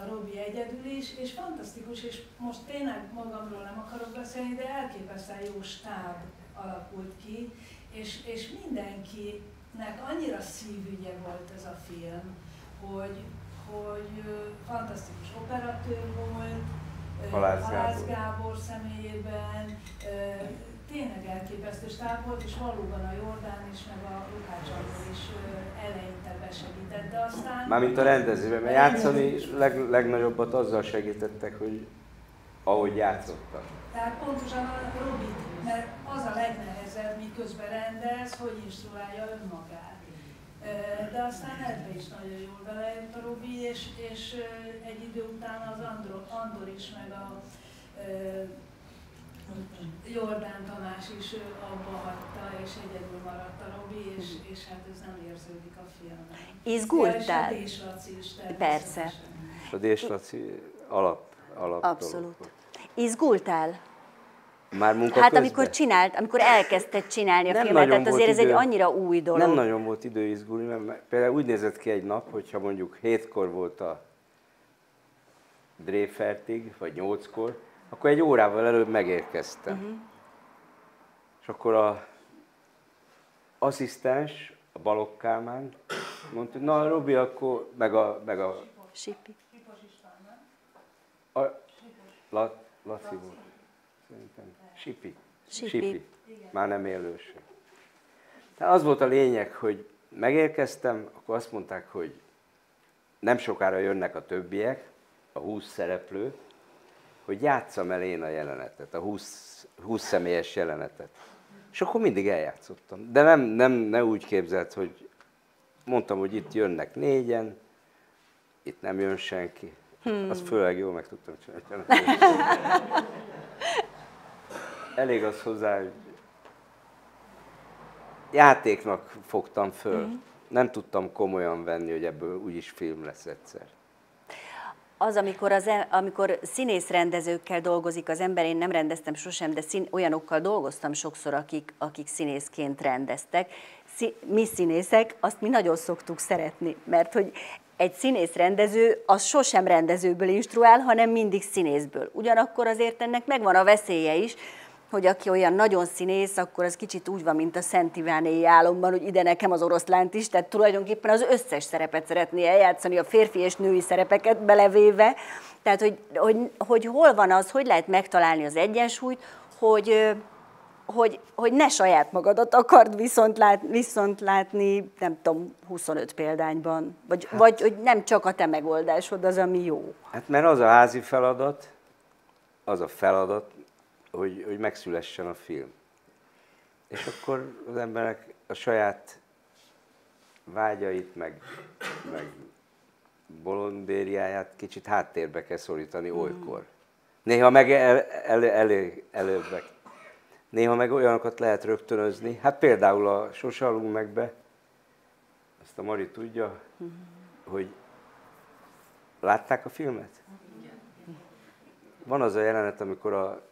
[SPEAKER 3] a Robi egyedül is, és fantasztikus, és most tényleg magamról nem akarok beszélni, de elképesztően jó stáb alakult ki, és, és mindenkinek annyira szívügye volt ez a film, hogy, hogy fantasztikus operatőr volt,
[SPEAKER 2] Halász Gábor.
[SPEAKER 3] Halász Gábor személyében, tényleg elképesztő stáb volt, és valóban a Jordán is, meg a Lukács Andor is eleinte besegített, de aztán...
[SPEAKER 2] Mármint a rendezőben, mert játszani leg, legnagyobbat azzal segítettek, hogy ahogy játszottak.
[SPEAKER 3] Tehát pontosan a Robit, mert az a legnehezebb, miközben rendez, hogy instruálja önmagát. De aztán ebbe is nagyon jól belejött a Robi, és, és egy idő után az Andor, Andor is, meg a Jordán Tamás is abba hagyta, és egyedül maradt a Robi, és, és hát ez nem érződik a filmben.
[SPEAKER 1] Izgultál?
[SPEAKER 3] Ja, és a is
[SPEAKER 1] Persze.
[SPEAKER 2] A Dés Laci alap, alap dolog
[SPEAKER 1] Abszolút.
[SPEAKER 2] volt.
[SPEAKER 1] Izgultál?
[SPEAKER 2] Már munka
[SPEAKER 1] Hát
[SPEAKER 2] közben?
[SPEAKER 1] amikor csinált, amikor elkezdted csinálni a
[SPEAKER 2] Nem
[SPEAKER 1] filmet, tehát azért
[SPEAKER 2] volt
[SPEAKER 1] ez egy
[SPEAKER 2] idő.
[SPEAKER 1] annyira új dolog.
[SPEAKER 2] Nem nagyon volt idő izgulni, mert me- például úgy nézett ki egy nap, hogyha mondjuk hétkor volt a Dréfertig, vagy nyolckor, akkor egy órával előbb megérkeztem.
[SPEAKER 1] Mhm.
[SPEAKER 2] És akkor a asszisztens, a Balogh Kálmán mondta, hogy na Robi, akkor, meg a, meg a,
[SPEAKER 1] Sipi.
[SPEAKER 2] a La, Laci volt, szerintem, Sipi.
[SPEAKER 1] Sipi.
[SPEAKER 2] Már nem élőség. Tehát az volt a lényeg, hogy megérkeztem, akkor azt mondták, hogy nem sokára jönnek a többiek, a 20 szereplő, hogy játszam el én a jelenetet, a 20, 20 személyes jelenetet. És akkor mindig eljátszottam. De nem, nem ne úgy képzelt, hogy mondtam, hogy itt jönnek négyen, itt nem jön senki. Hmm. Azt főleg jól meg tudtam csinálni. <laughs> Elég az hozzá, hogy játéknak fogtam föl. Mm. Nem tudtam komolyan venni, hogy ebből úgyis film lesz egyszer.
[SPEAKER 1] Az, amikor, az, e- amikor színészrendezőkkel dolgozik az ember, én nem rendeztem sosem, de szín, olyanokkal dolgoztam sokszor, akik, akik színészként rendeztek. Szí, mi színészek, azt mi nagyon szoktuk szeretni, mert hogy egy színészrendező az sosem rendezőből instruál, hanem mindig színészből. Ugyanakkor azért ennek megvan a veszélye is, hogy aki olyan nagyon színész, akkor az kicsit úgy van, mint a Szent Iván éjjel álomban, hogy ide nekem az oroszlánt is, tehát tulajdonképpen az összes szerepet szeretné eljátszani, a férfi és női szerepeket belevéve. Tehát, hogy, hogy, hogy hol van az, hogy lehet megtalálni az egyensúlyt, hogy, hogy, hogy ne saját magadat akard viszont, lát, viszont látni, nem tudom, 25 példányban, vagy, hát. vagy hogy nem csak a te megoldásod az, ami jó.
[SPEAKER 2] Hát mert az a házi feladat, az a feladat, hogy, hogy megszülessen a film. És akkor az emberek a saját vágyait, meg, meg bolondériáját kicsit háttérbe kell szorítani mm. olykor. Néha meg el, el, el, előbbek. Néha meg olyanokat lehet rögtönözni. Hát például a Sosalunk megbe, ezt a Mari tudja, mm. hogy látták a filmet? Van az a jelenet, amikor a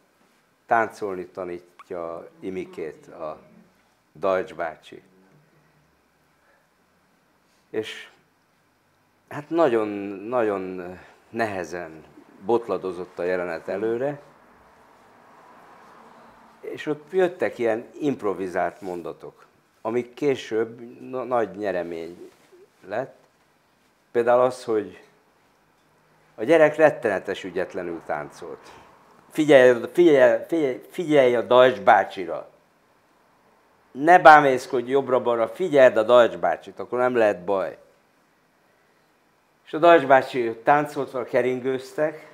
[SPEAKER 2] táncolni tanítja Imikét a Dajcs bácsi. És hát nagyon, nagyon nehezen botladozott a jelenet előre, és ott jöttek ilyen improvizált mondatok, amik később nagy nyeremény lett. Például az, hogy a gyerek rettenetes ügyetlenül táncolt. Figyelj, figyelj, figyelj, figyelj a Dajcs bácsira. Ne bámészkodj jobbra-balra, figyeld a Dajcs bácsit, akkor nem lehet baj. És a Dajcs bácsi táncoltval keringőztek,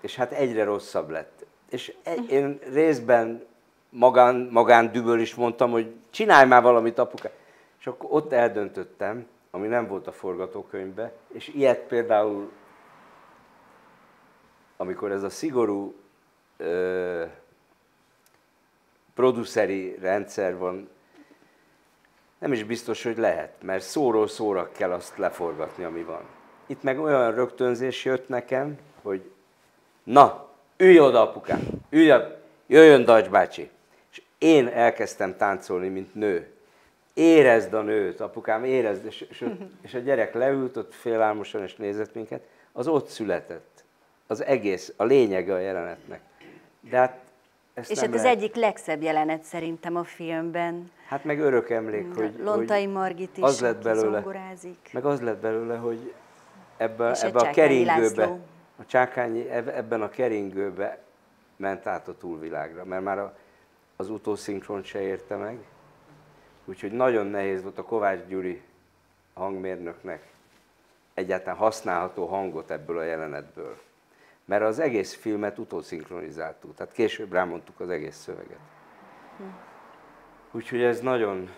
[SPEAKER 2] és hát egyre rosszabb lett. És én részben magán, magándűből is mondtam, hogy csinálj már valamit apuka. És akkor ott eldöntöttem, ami nem volt a forgatókönyvben, és ilyet például, amikor ez a szigorú ö, produceri rendszer van, nem is biztos, hogy lehet, mert szóról szóra kell azt leforgatni, ami van. Itt meg olyan rögtönzés jött nekem, hogy na, ülj oda apukám, ülj, jöjjön Dacs bácsi. És én elkezdtem táncolni, mint nő. Érezd a nőt, apukám, érezd. És, és, és a gyerek leült ott félálmosan és nézett minket. Az ott született. Az egész, a lényege a jelenetnek. De hát
[SPEAKER 1] ezt és hát az egyik legszebb jelenet szerintem a filmben.
[SPEAKER 2] Hát meg örök emlék, hogy,
[SPEAKER 1] Lontai Margit is
[SPEAKER 2] az lett belőle,
[SPEAKER 1] zongorázik.
[SPEAKER 2] Meg az lett belőle, hogy ebbe, ebbe a, a keringőbe, a Csákányi ebben a keringőbe ment át a túlvilágra, mert már a, az utószinkron se érte meg. Úgyhogy nagyon nehéz volt a Kovács Gyuri hangmérnöknek egyáltalán használható hangot ebből a jelenetből. Mert az egész filmet utószinkronizáltuk, tehát később rámondtuk az egész szöveget. Hm. Úgyhogy ez nagyon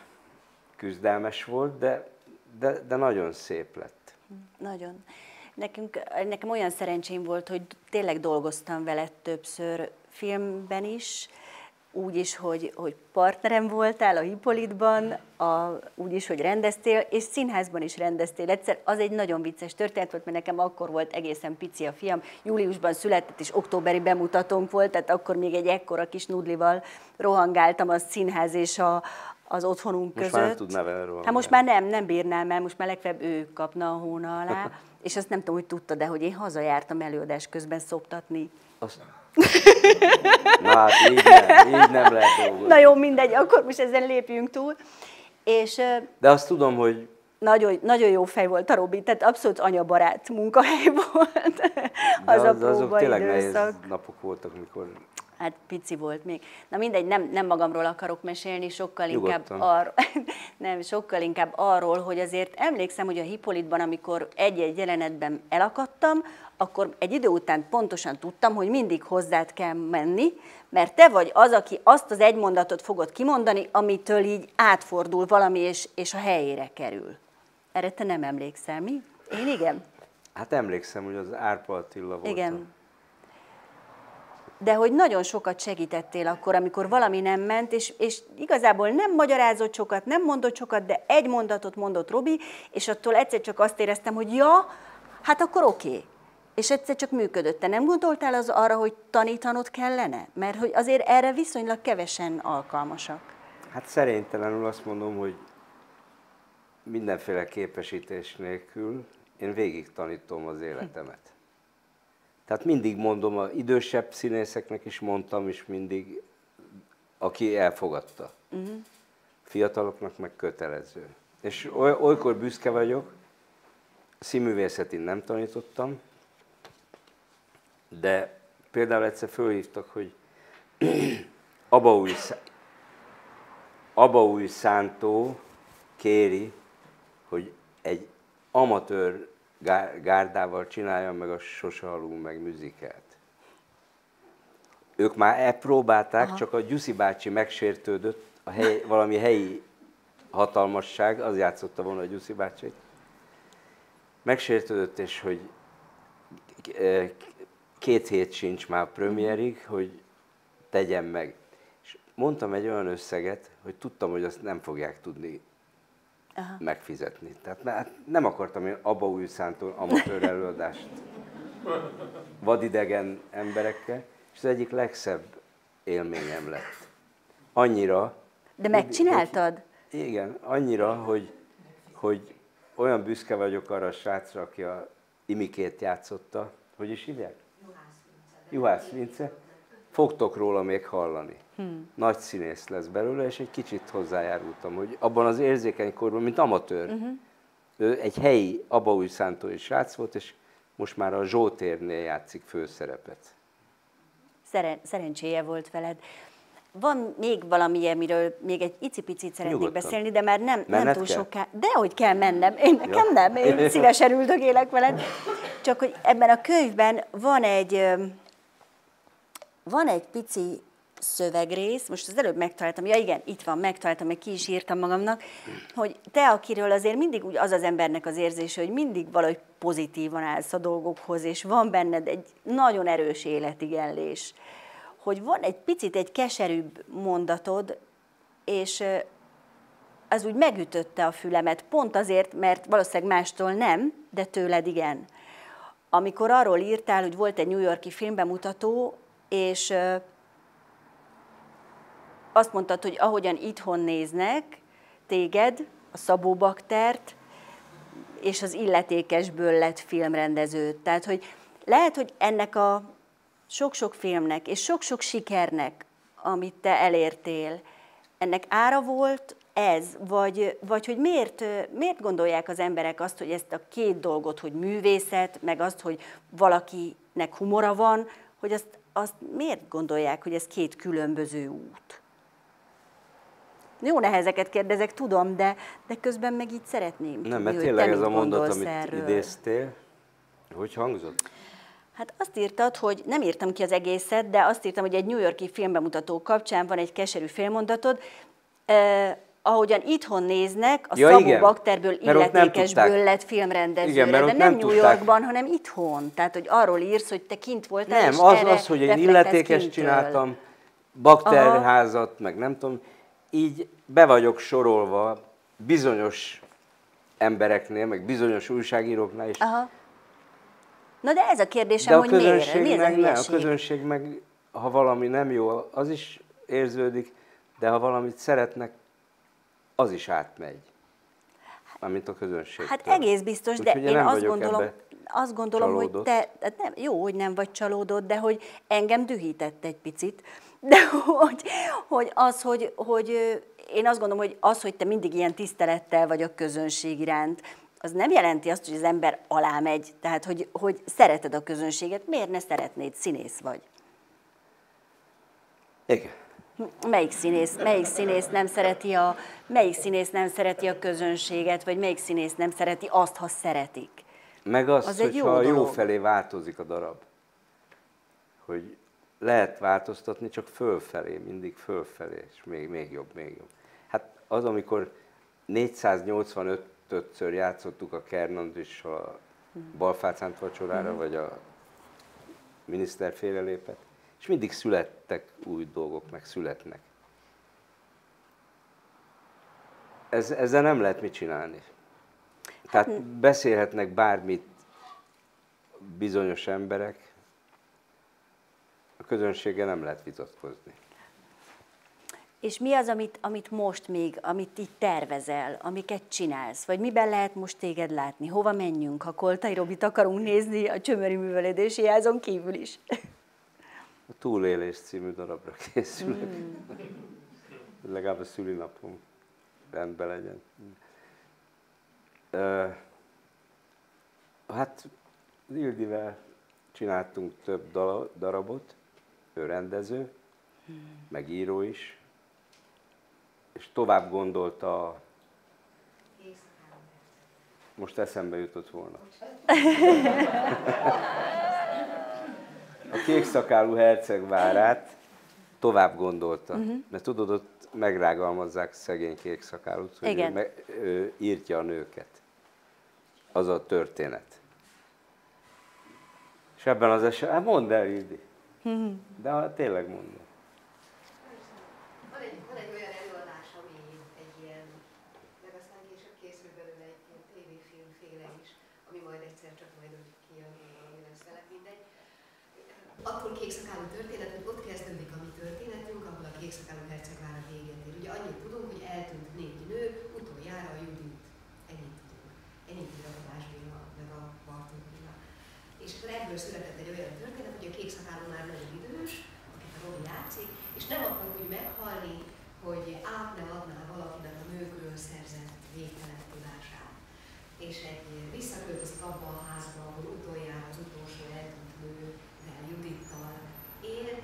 [SPEAKER 2] küzdelmes volt, de, de, de nagyon szép lett.
[SPEAKER 1] Nagyon. Nekünk, nekem olyan szerencsém volt, hogy tényleg dolgoztam vele többször filmben is, úgy is, hogy, hogy partnerem voltál a Hippolytban, a, úgy is, hogy rendeztél, és színházban is rendeztél egyszer. Az egy nagyon vicces történet volt, mert nekem akkor volt egészen pici a fiam. Júliusban született, és októberi bemutatónk volt, tehát akkor még egy ekkora kis nudlival rohangáltam a színház és a, az otthonunk
[SPEAKER 2] most
[SPEAKER 1] között. Most
[SPEAKER 2] már nem tudná vele
[SPEAKER 1] Hát most már nem, nem bírnám el, most már legfeljebb ő kapna a hóna alá. <laughs> és azt nem tudom, hogy tudta, de hogy én hazajártam előadás közben szoptatni. Azt...
[SPEAKER 2] Na hát így nem, így nem lehet dolgozni.
[SPEAKER 1] Na jó, mindegy, akkor most ezen lépjünk túl. És,
[SPEAKER 2] de azt tudom, hogy
[SPEAKER 1] nagyon, nagyon jó fej volt a Robi, tehát abszolút anyabarát munkahely volt
[SPEAKER 2] az, az a azok tényleg időszak. nehéz napok voltak, mikor
[SPEAKER 1] hát pici volt még. Na mindegy, nem, nem magamról akarok mesélni, sokkal inkább, arról, <laughs> nem, sokkal inkább arról, hogy azért emlékszem, hogy a Hippolytban, amikor egy-egy jelenetben elakadtam, akkor egy idő után pontosan tudtam, hogy mindig hozzád kell menni, mert te vagy az, aki azt az egy mondatot fogod kimondani, amitől így átfordul valami, és, és a helyére kerül. Erre te nem emlékszel, mi? Én igen?
[SPEAKER 2] Hát emlékszem, hogy az Árpa Attila volt.
[SPEAKER 1] Igen de hogy nagyon sokat segítettél akkor, amikor valami nem ment, és, és igazából nem magyarázott sokat, nem mondott sokat, de egy mondatot mondott Robi, és attól egyszer csak azt éreztem, hogy ja, hát akkor oké. Okay. És egyszer csak működött. Te nem gondoltál az arra, hogy tanítanod kellene? Mert hogy azért erre viszonylag kevesen alkalmasak.
[SPEAKER 2] Hát szerénytelenül azt mondom, hogy mindenféle képesítés nélkül én végig tanítom az életemet. Tehát mindig mondom, a idősebb színészeknek is mondtam, és mindig, aki elfogadta. Uh-huh. Fiataloknak meg kötelező. És oly, olykor büszke vagyok, színművészetén nem tanítottam, de például egyszer fölhívtak, hogy <clears throat> Abaúj, Abaúj Szántó kéri, hogy egy amatőr gárdával csináljam meg a Sose halunk meg műzikelt. Ők már elpróbálták, Aha. csak a Gyuszi bácsi megsértődött, a hely, valami helyi hatalmasság, az játszotta volna a Gyuszi bácsit. megsértődött, és hogy eh, két hét sincs már premierig, hogy tegyem meg. És mondtam egy olyan összeget, hogy tudtam, hogy azt nem fogják tudni Aha. megfizetni. Tehát hát nem akartam én abba új szántól amatőr előadást <laughs> vadidegen emberekkel, és az egyik legszebb élményem lett. Annyira...
[SPEAKER 1] De megcsináltad?
[SPEAKER 2] Hogy, igen, annyira, hogy, hogy olyan büszke vagyok arra a srácra, aki a Imikét játszotta. Hogy is hívják? Juhász Vince. Fogtok róla még hallani. Hmm. Nagy színész lesz belőle, és egy kicsit hozzájárultam, hogy abban az érzékeny korban, mint amatőr, uh-huh. ő egy helyi abaúj szántói srác volt, és most már a Zsótérnél játszik főszerepet.
[SPEAKER 1] Szeren- szerencséje volt veled. Van még valami, amiről még egy icipicit szeretnék Nyugodtan. beszélni, de már nem, nem túl soká. De hogy kell mennem, én nekem nem, én <laughs> szívesen üldögélek veled. Csak hogy ebben a könyvben van egy, van egy pici szövegrész, most az előbb megtaláltam, ja igen, itt van, megtaláltam, meg ki is írtam magamnak, hogy te, akiről azért mindig úgy az az embernek az érzése, hogy mindig valahogy pozitívan állsz a dolgokhoz, és van benned egy nagyon erős életigenlés, hogy van egy picit egy keserűbb mondatod, és az úgy megütötte a fülemet, pont azért, mert valószínűleg mástól nem, de tőled igen. Amikor arról írtál, hogy volt egy New Yorki filmbemutató, és azt mondtad, hogy ahogyan itthon néznek téged, a Szabó Baktert, és az illetékesből lett filmrendező. Tehát, hogy lehet, hogy ennek a sok-sok filmnek és sok-sok sikernek, amit te elértél, ennek ára volt ez, vagy, vagy hogy miért, miért gondolják az emberek azt, hogy ezt a két dolgot, hogy művészet, meg azt, hogy valakinek humora van, hogy azt, azt miért gondolják, hogy ez két különböző út? Jó nehezeket kérdezek, tudom, de, de közben meg így szeretném.
[SPEAKER 2] Nem, mert tényleg ez a mondat, amit erről. idéztél, hogy hangzott?
[SPEAKER 1] Hát azt írtad, hogy nem írtam ki az egészet, de azt írtam, hogy egy New Yorki filmbemutató kapcsán van egy keserű félmondatod, ahogyan itthon néznek, a ja, Szabó igen, Bakterből illetékesből lett filmrendezőre, igen, de nem, nem New. Yorkban, hanem itthon. Tehát, hogy arról írsz, hogy te kint voltál,
[SPEAKER 2] Nem,
[SPEAKER 1] és
[SPEAKER 2] az, az, hogy én illetékes csináltam, bakterházat, meg nem tudom, így be vagyok sorolva bizonyos embereknél, meg bizonyos újságíróknál is. Aha.
[SPEAKER 1] Na de ez a kérdésem, de a hogy miért? Mi ez
[SPEAKER 2] a, ne, a közönség meg, ha valami nem jó, az is érződik, de ha valamit szeretnek, az is átmegy. Mármint a közönség.
[SPEAKER 1] Hát egész biztos, de én azt gondolom, azt gondolom, csalódott. hogy te, hát nem, jó, hogy nem vagy csalódott, de hogy engem dühített egy picit, <laughs> de hogy, hogy az, hogy, hogy én azt gondolom, hogy az, hogy te mindig ilyen tisztelettel vagy a közönség iránt, az nem jelenti azt, hogy az ember alá megy, tehát hogy, hogy szereted a közönséget, miért ne szeretnéd, színész vagy?
[SPEAKER 2] Igen.
[SPEAKER 1] Melyik színész, melyik színész nem szereti a, melyik színész nem szereti a közönséget, vagy melyik színész nem szereti azt, ha szeretik?
[SPEAKER 2] Meg az, az hogyha jó, jó felé változik a darab. Hogy lehet változtatni, csak fölfelé, mindig fölfelé, és még, még jobb, még jobb. Hát az, amikor 485-ször játszottuk a Kernand is a balfácánt vacsorára, mm. vagy a miniszter félrelépett, és mindig születtek új dolgok, meg születnek. Ez, ezzel nem lehet mit csinálni. Tehát hát, beszélhetnek bármit bizonyos emberek, a közönséggel nem lehet vitatkozni.
[SPEAKER 1] És mi az, amit, amit most még, amit itt tervezel, amiket csinálsz? Vagy miben lehet most téged látni? Hova menjünk, ha Koltai Robit akarunk nézni a Csömöri Művelődési Házon kívül is?
[SPEAKER 2] A Túlélés című darabra <laughs> készülök. Mm. Legalább a szülinapom rendben legyen. Uh, hát Ildivel csináltunk több darabot, ő rendező, hmm. meg író is, és tovább gondolta, most eszembe jutott volna. <laughs> <laughs> A kékszakálú hercegvárát tovább gondolta, uh-huh. mert tudod, ott megrágalmazzák szegény kékszakálút, hogy Igen. Ő, meg, ő írtja a nőket. az a történet. És ebben az esetben, hát mondd el, Ildi. De ha tényleg mondd el.
[SPEAKER 4] Van egy, van egy olyan előadás, ami egy ilyen, meg aztán később készül belőle egy ilyen tévéfilm féle is, ami majd egyszer csak majd úgy kijön, valami lesz vele, mindegy. Akkor kékszakáló történet, hogy ott kezdődik a mi történetünk, ahol a kékszakáló hercegvára véget ér. Ugye annyit tudunk, hogy eltűnt négy nő, utoljára a Judit. Ennyit tudunk. Ennyit tud a Balázs Béla, meg a Bartók Béla. Ebből született egy olyan történet, hogy a kékszakáló már nagyon idős, akit a Robi játszik, és nem akar úgy meghalni, hogy át ne adná valakinek a nőkről szerzett végtelen tudását. És egy visszaköltözik abba a házba, ahol utoljára az utolsó eltűnt nővel, Judittal élt,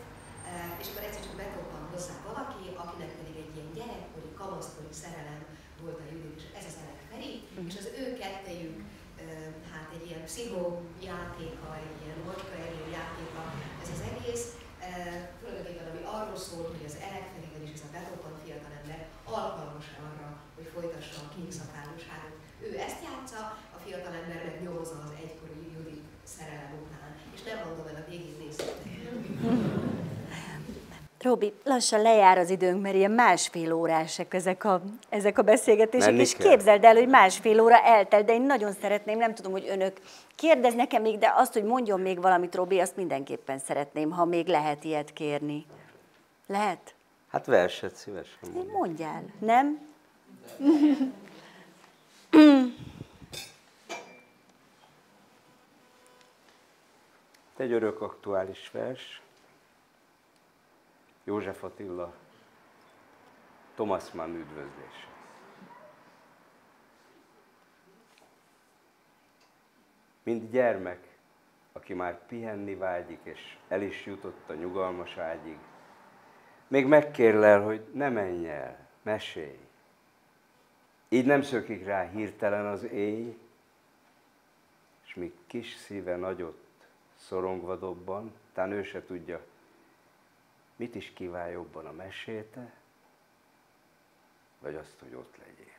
[SPEAKER 4] eh, és akkor egyszer csak betoppan hozzá valaki, akinek pedig egy ilyen gyerekkori, kamaszkori szerelem volt a Judit, és ez az Elek Feri, és az ő kettejük ilyen pszichojátéka, egy ilyen vodka játéka, ez az egész, Eh, tulajdonképpen ami arról szól, hogy az Elek Feri, vagyis ez a betoppant fiatalember alkalmas arra, hogy folytassa a kékszakálóságot. Ő ezt játsza, a fiatalember meg nyomozza az egykori Judit szerelem után. És nem mondom el, a végén nézzetek. <laughs>
[SPEAKER 1] Robi, lassan lejár az időnk, mert ilyen másfél órásek ezek a, ezek a beszélgetések,
[SPEAKER 2] Menni
[SPEAKER 1] és
[SPEAKER 2] kell.
[SPEAKER 1] képzeld el, hogy másfél óra eltelt, de én nagyon szeretném, nem tudom, hogy önök kérdeznek-e még, de azt, hogy mondjon még valamit, Robi, azt mindenképpen szeretném, ha még lehet ilyet kérni. Lehet?
[SPEAKER 2] Hát verset szívesen
[SPEAKER 1] Én
[SPEAKER 2] mondom.
[SPEAKER 1] mondjál, nem?
[SPEAKER 2] Egy örök aktuális vers. József Attila, Thomas Mann üdvözlése. Mint gyermek, aki már pihenni vágyik, és el is jutott a nyugalmas ágyig, még megkérlel, hogy ne menj el, mesélj. Így nem szökik rá hirtelen az éj, és míg kis szíve nagyot szorongva dobban, tán ő se tudja, mit is kíván jobban a meséte, vagy azt, hogy ott legyél.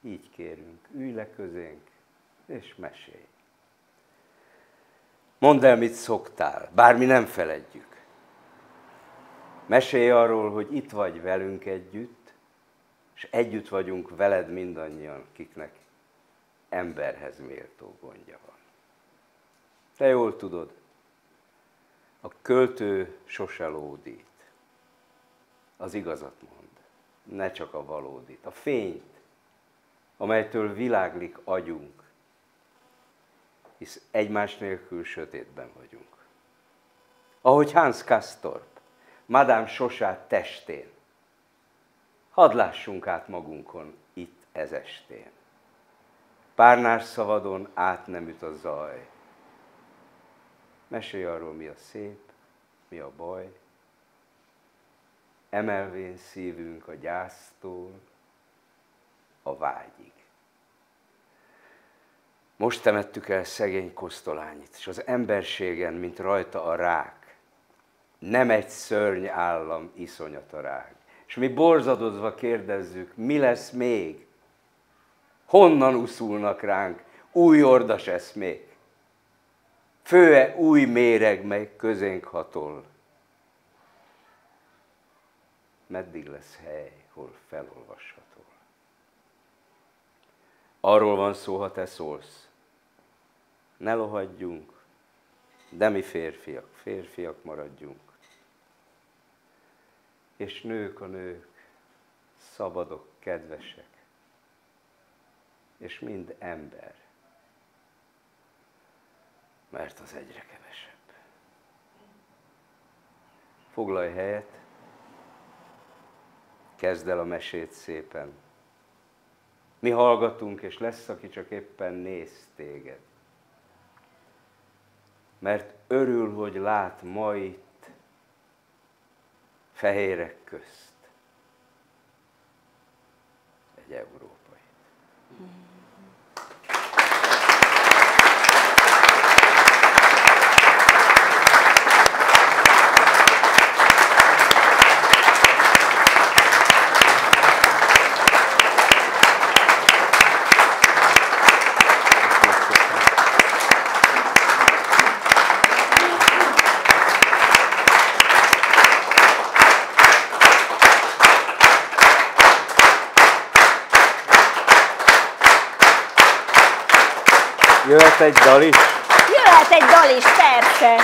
[SPEAKER 2] Így kérünk, ülj le közénk, és mesélj. Mondd el, mit szoktál, bármi nem feledjük. Mesélj arról, hogy itt vagy velünk együtt, és együtt vagyunk veled mindannyian, kiknek emberhez méltó gondja van. Te jól tudod, a költő sose lódít. Az igazat mond, ne csak a valódit. A fényt, amelytől világlik agyunk, hisz egymás nélkül sötétben vagyunk. Ahogy Hans Kastorp, Madame Sosát testén, hadd lássunk át magunkon itt ezestén. Párnás szavadon át nem üt a zaj. Mesélj arról, mi a szép, mi a baj. Emelvén szívünk a gyásztól a vágyig. Most temettük el szegény kosztolányit, és az emberségen, mint rajta a rák, nem egy szörny állam iszonyat a rág. És mi borzadozva kérdezzük, mi lesz még? Honnan uszulnak ránk új ordas eszmék? Főe új méreg, mely közénk hatol. Meddig lesz hely, hol felolvasható? Arról van szó, ha te szólsz. Ne lohadjunk, de mi férfiak, férfiak maradjunk. És nők a nők, szabadok, kedvesek, és mind ember, mert az egyre kevesebb. Foglalj helyet, kezd el a mesét szépen. Mi hallgatunk, és lesz, aki csak éppen néz téged. Mert örül, hogy lát ma itt fehérek közt egy európai. Jöhet egy dal is?
[SPEAKER 1] Jöhet egy dal is, persze.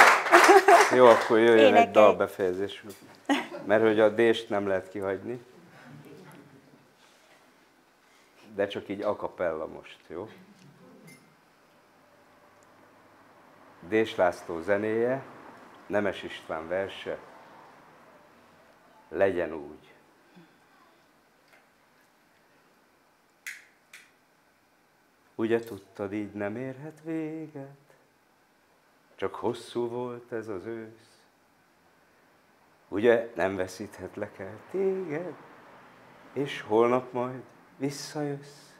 [SPEAKER 2] Jó, akkor jöjjön
[SPEAKER 1] Énekelj.
[SPEAKER 2] egy dal befejezésül. Mert hogy a dést nem lehet kihagyni. De csak így a cappella most, jó? Dés László zenéje, Nemes István verse, legyen úgy. Ugye tudtad, így nem érhet véget? Csak hosszú volt ez az ősz. Ugye nem veszíthetlek el téged, és holnap majd visszajössz.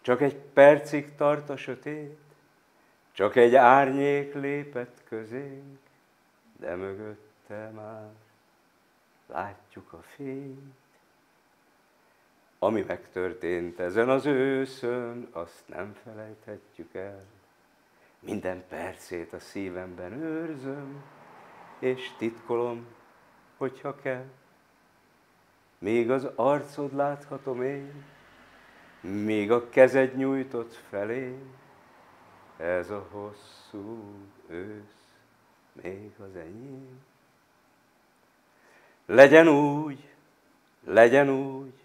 [SPEAKER 2] Csak egy percig tart a sötét, csak egy árnyék lépett közénk, de mögötte már látjuk a fényt. Ami megtörtént ezen az őszön, azt nem felejthetjük el. Minden percét a szívemben őrzöm, és titkolom, hogyha kell. Még az arcod láthatom én, még a kezed nyújtott felé, ez a hosszú ősz, még az enyém. Legyen úgy, legyen úgy,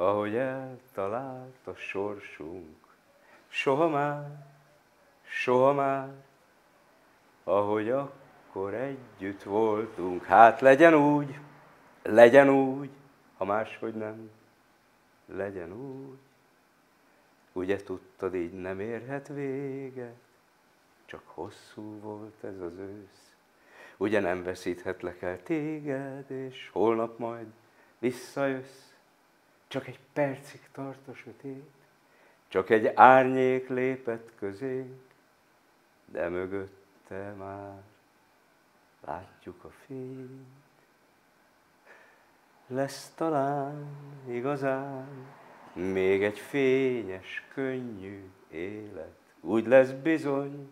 [SPEAKER 2] ahogy eltalált a sorsunk. Soha már, soha már, ahogy akkor együtt voltunk. Hát legyen úgy, legyen úgy, ha máshogy nem, legyen úgy. Ugye tudtad, így nem érhet véget, csak hosszú volt ez az ősz. Ugye nem veszíthetlek el téged, és holnap majd visszajössz. Csak egy percig tart a sötét, csak egy árnyék lépett közénk, de mögötte már látjuk a fényt. Lesz talán igazán még egy fényes, könnyű élet. Úgy lesz bizony,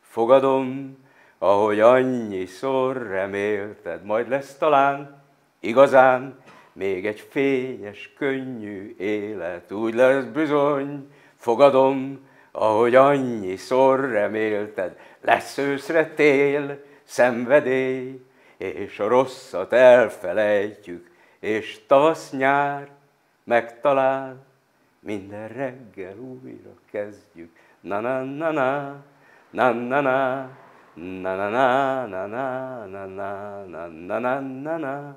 [SPEAKER 2] fogadom, ahogy annyiszor remélted. Majd lesz talán igazán még egy fényes, könnyű élet. Úgy lesz bizony, fogadom, ahogy annyiszor remélted. Lesz őszre tél, szenvedély, és a rosszat elfelejtjük, és tavasz-nyár megtalál, minden reggel újra kezdjük. Na na na na, na na na, na na na na na na na na na na na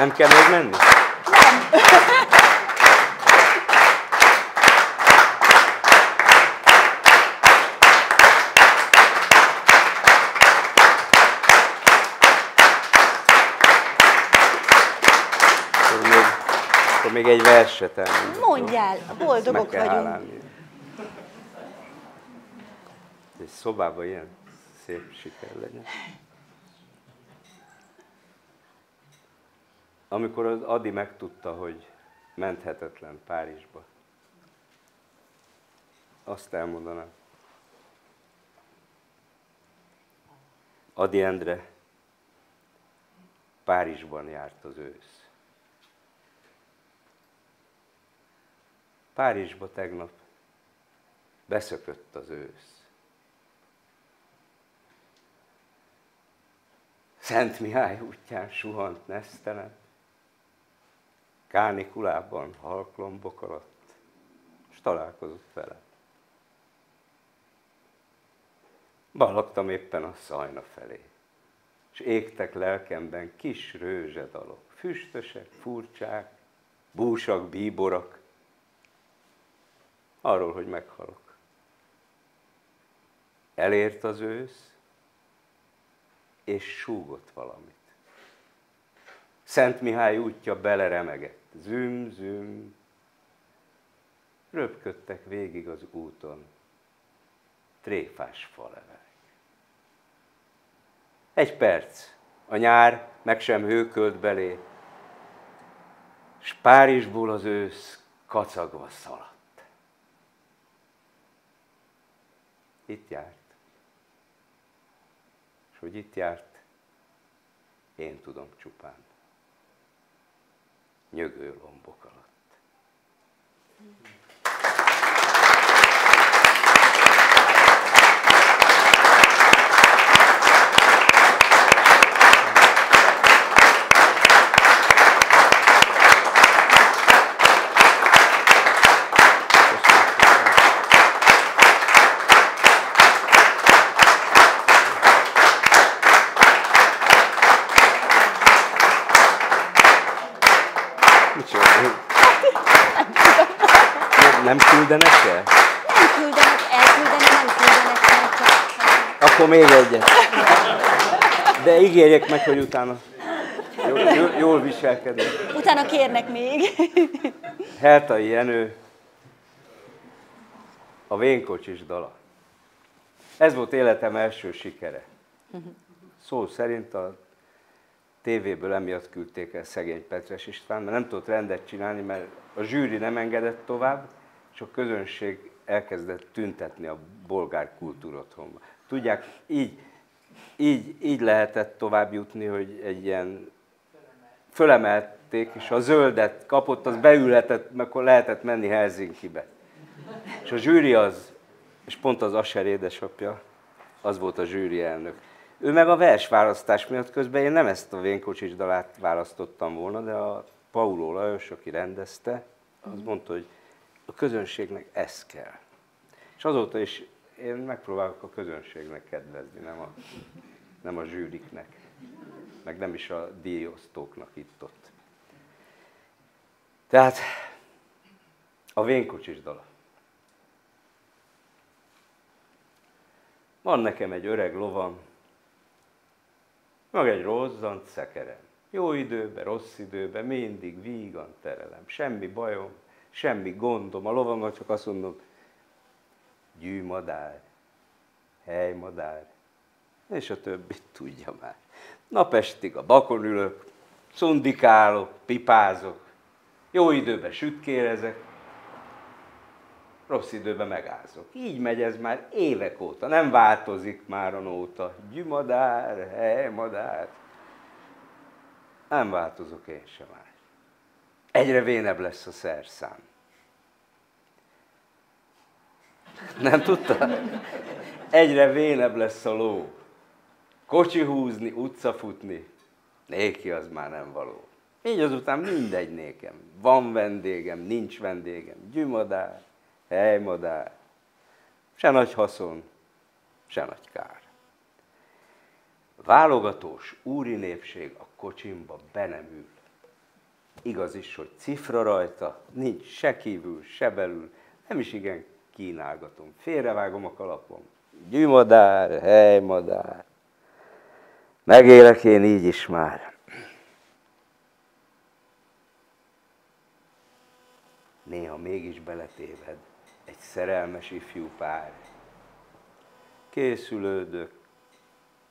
[SPEAKER 2] Nem kell még menni? Még, akkor még egy verset elmondok.
[SPEAKER 1] Mondjál, boldogok
[SPEAKER 2] Meg kell
[SPEAKER 1] vagyunk.
[SPEAKER 2] hálálni. Egy szobában ilyen szép siker legyen. Amikor az Adi megtudta, hogy menthetetlen Párizsba, azt elmondanám. Adi Endre Párizsban járt az ősz. Párizsba tegnap beszökött az ősz. Szent Mihály útján suhant nesztelen, kánikulában, halklombok alatt, és találkozott vele. Balagtam éppen a szajna felé. és égtek lelkemben kis rőzsedalok, füstösek, furcsák, búsak, bíborak, arról, hogy meghalok. Elért az ősz, és súgott valamit. Szent Mihály útja beleremegett. Züm, züm. Röpködtek végig az úton. Tréfás falevelek. Egy perc. A nyár meg sem hőkölt belé. S Párizsból az ősz kacagva szaladt. Itt járt. És hogy itt járt, én tudom csupán nyögőlombok alatt. Még egyet. De ígérjek meg, hogy utána jól, jól, jól viselkedek.
[SPEAKER 1] Utána kérnek még.
[SPEAKER 2] Hertai Jenő, a vénkocsis dala. Ez volt életem első sikere. Szó szerint a tévéből emiatt küldték el szegény Petres István, mert nem tudott rendet csinálni, mert a zsűri nem engedett tovább, és a közönség elkezdett tüntetni a bolgár kultúrotthonba. Tudják, így, így, így lehetett tovább jutni, hogy egy ilyen fölemelték, és a zöldet kapott, az beülhetett, akkor lehetett menni Helsinkibe. És a zsűri az, és pont az Asher édesapja, az volt a zsűri elnök. Ő meg a versválasztás miatt közben én nem ezt a Vénkocsics dalát választottam volna, de a Pauló Lajos, aki rendezte, az mondta, hogy a közönségnek ez kell. És azóta is én megpróbálok a közönségnek kedvezni, nem a, nem a zsűriknek, meg nem is a díjosztóknak itt-ott. Tehát a vénkocsis dala. Van nekem egy öreg lovam, meg egy rozzant szekerem. Jó időben, rossz időben, mindig vígan terelem. Semmi bajom, semmi gondom. A lovamnak csak azt mondom, gyűmadár, helymadár, és a többit tudja már. Napestig a bakon ülök, szundikálok, pipázok, jó időben sütkérezek, rossz időben megázok. Így megy ez már évek óta, nem változik már a nóta. Gyümadár, helymadár. Nem változok én sem már. Egyre vénebb lesz a szerszám. Nem tudta? Egyre vénebb lesz a ló. Kocsi húzni, utca futni, néki az már nem való. Így azután mindegy nékem. Van vendégem, nincs vendégem, gyümadár, helymadár. Se nagy haszon, se nagy kár. Válogatós úri népség a kocsimba be nem ül. Igaz is, hogy cifra rajta, nincs se kívül, se belül, nem is igen kínálgatom. Félrevágom a kalapom. Gyűmadár, helymadár. Megélek én így is már. Néha mégis beletéved egy szerelmes ifjú pár. Készülődök,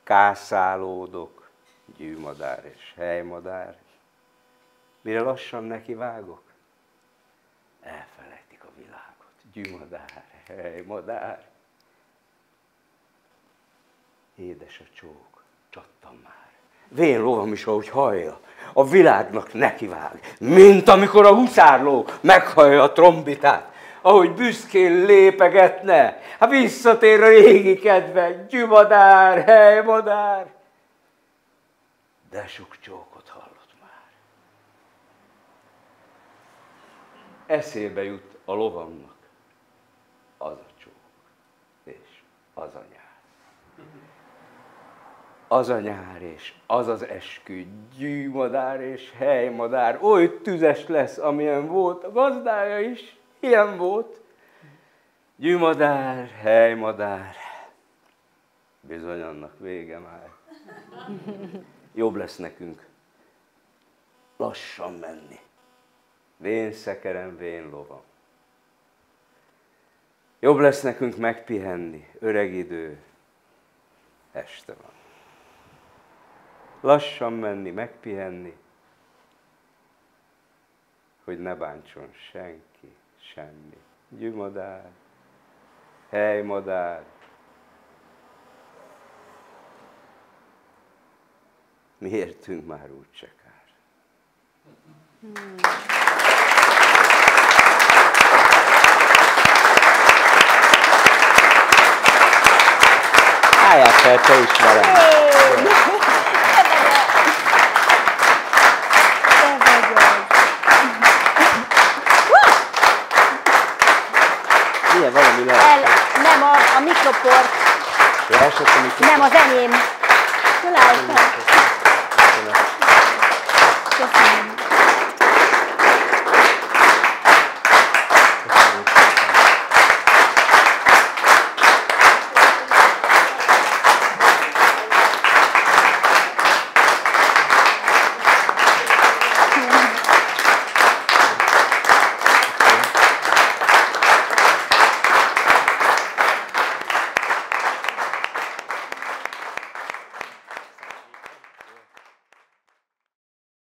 [SPEAKER 2] kászálódok, gyűmadár és helymadár. Mire lassan neki vágok, világot. Gyűmadár, helymadár. Édes a csók, csattam már. Vén lovam is, ahogy hallja, a világnak nekivág, mint amikor a huszárló meghallja a trombitát, ahogy büszkén lépegetne, hát visszatér a régi kedve, gyümadár, helymadár. De sok csókot hallott már. Eszébe jut a lovamnak az a csók, és az a nyár. az a nyár és az az eskü, gyűmadár és helymadár, oly tüzes lesz, amilyen volt, a gazdája is ilyen volt. Gyűmadár, helymadár, bizony annak vége már. Jobb lesz nekünk lassan menni. Vén szekerem, vén lovam. Jobb lesz nekünk megpihenni, öreg idő, este van. Lassan menni, megpihenni, hogy ne bántson senki, semmi. Gyümadár, helymadár, mi már úgy kár. Hmm. Álljál fel te is velem. Milyen valami lehet? El,
[SPEAKER 1] nem, a, a mikroport.
[SPEAKER 2] Leesett a mikroport?
[SPEAKER 1] Nem, az enyém. Fölállj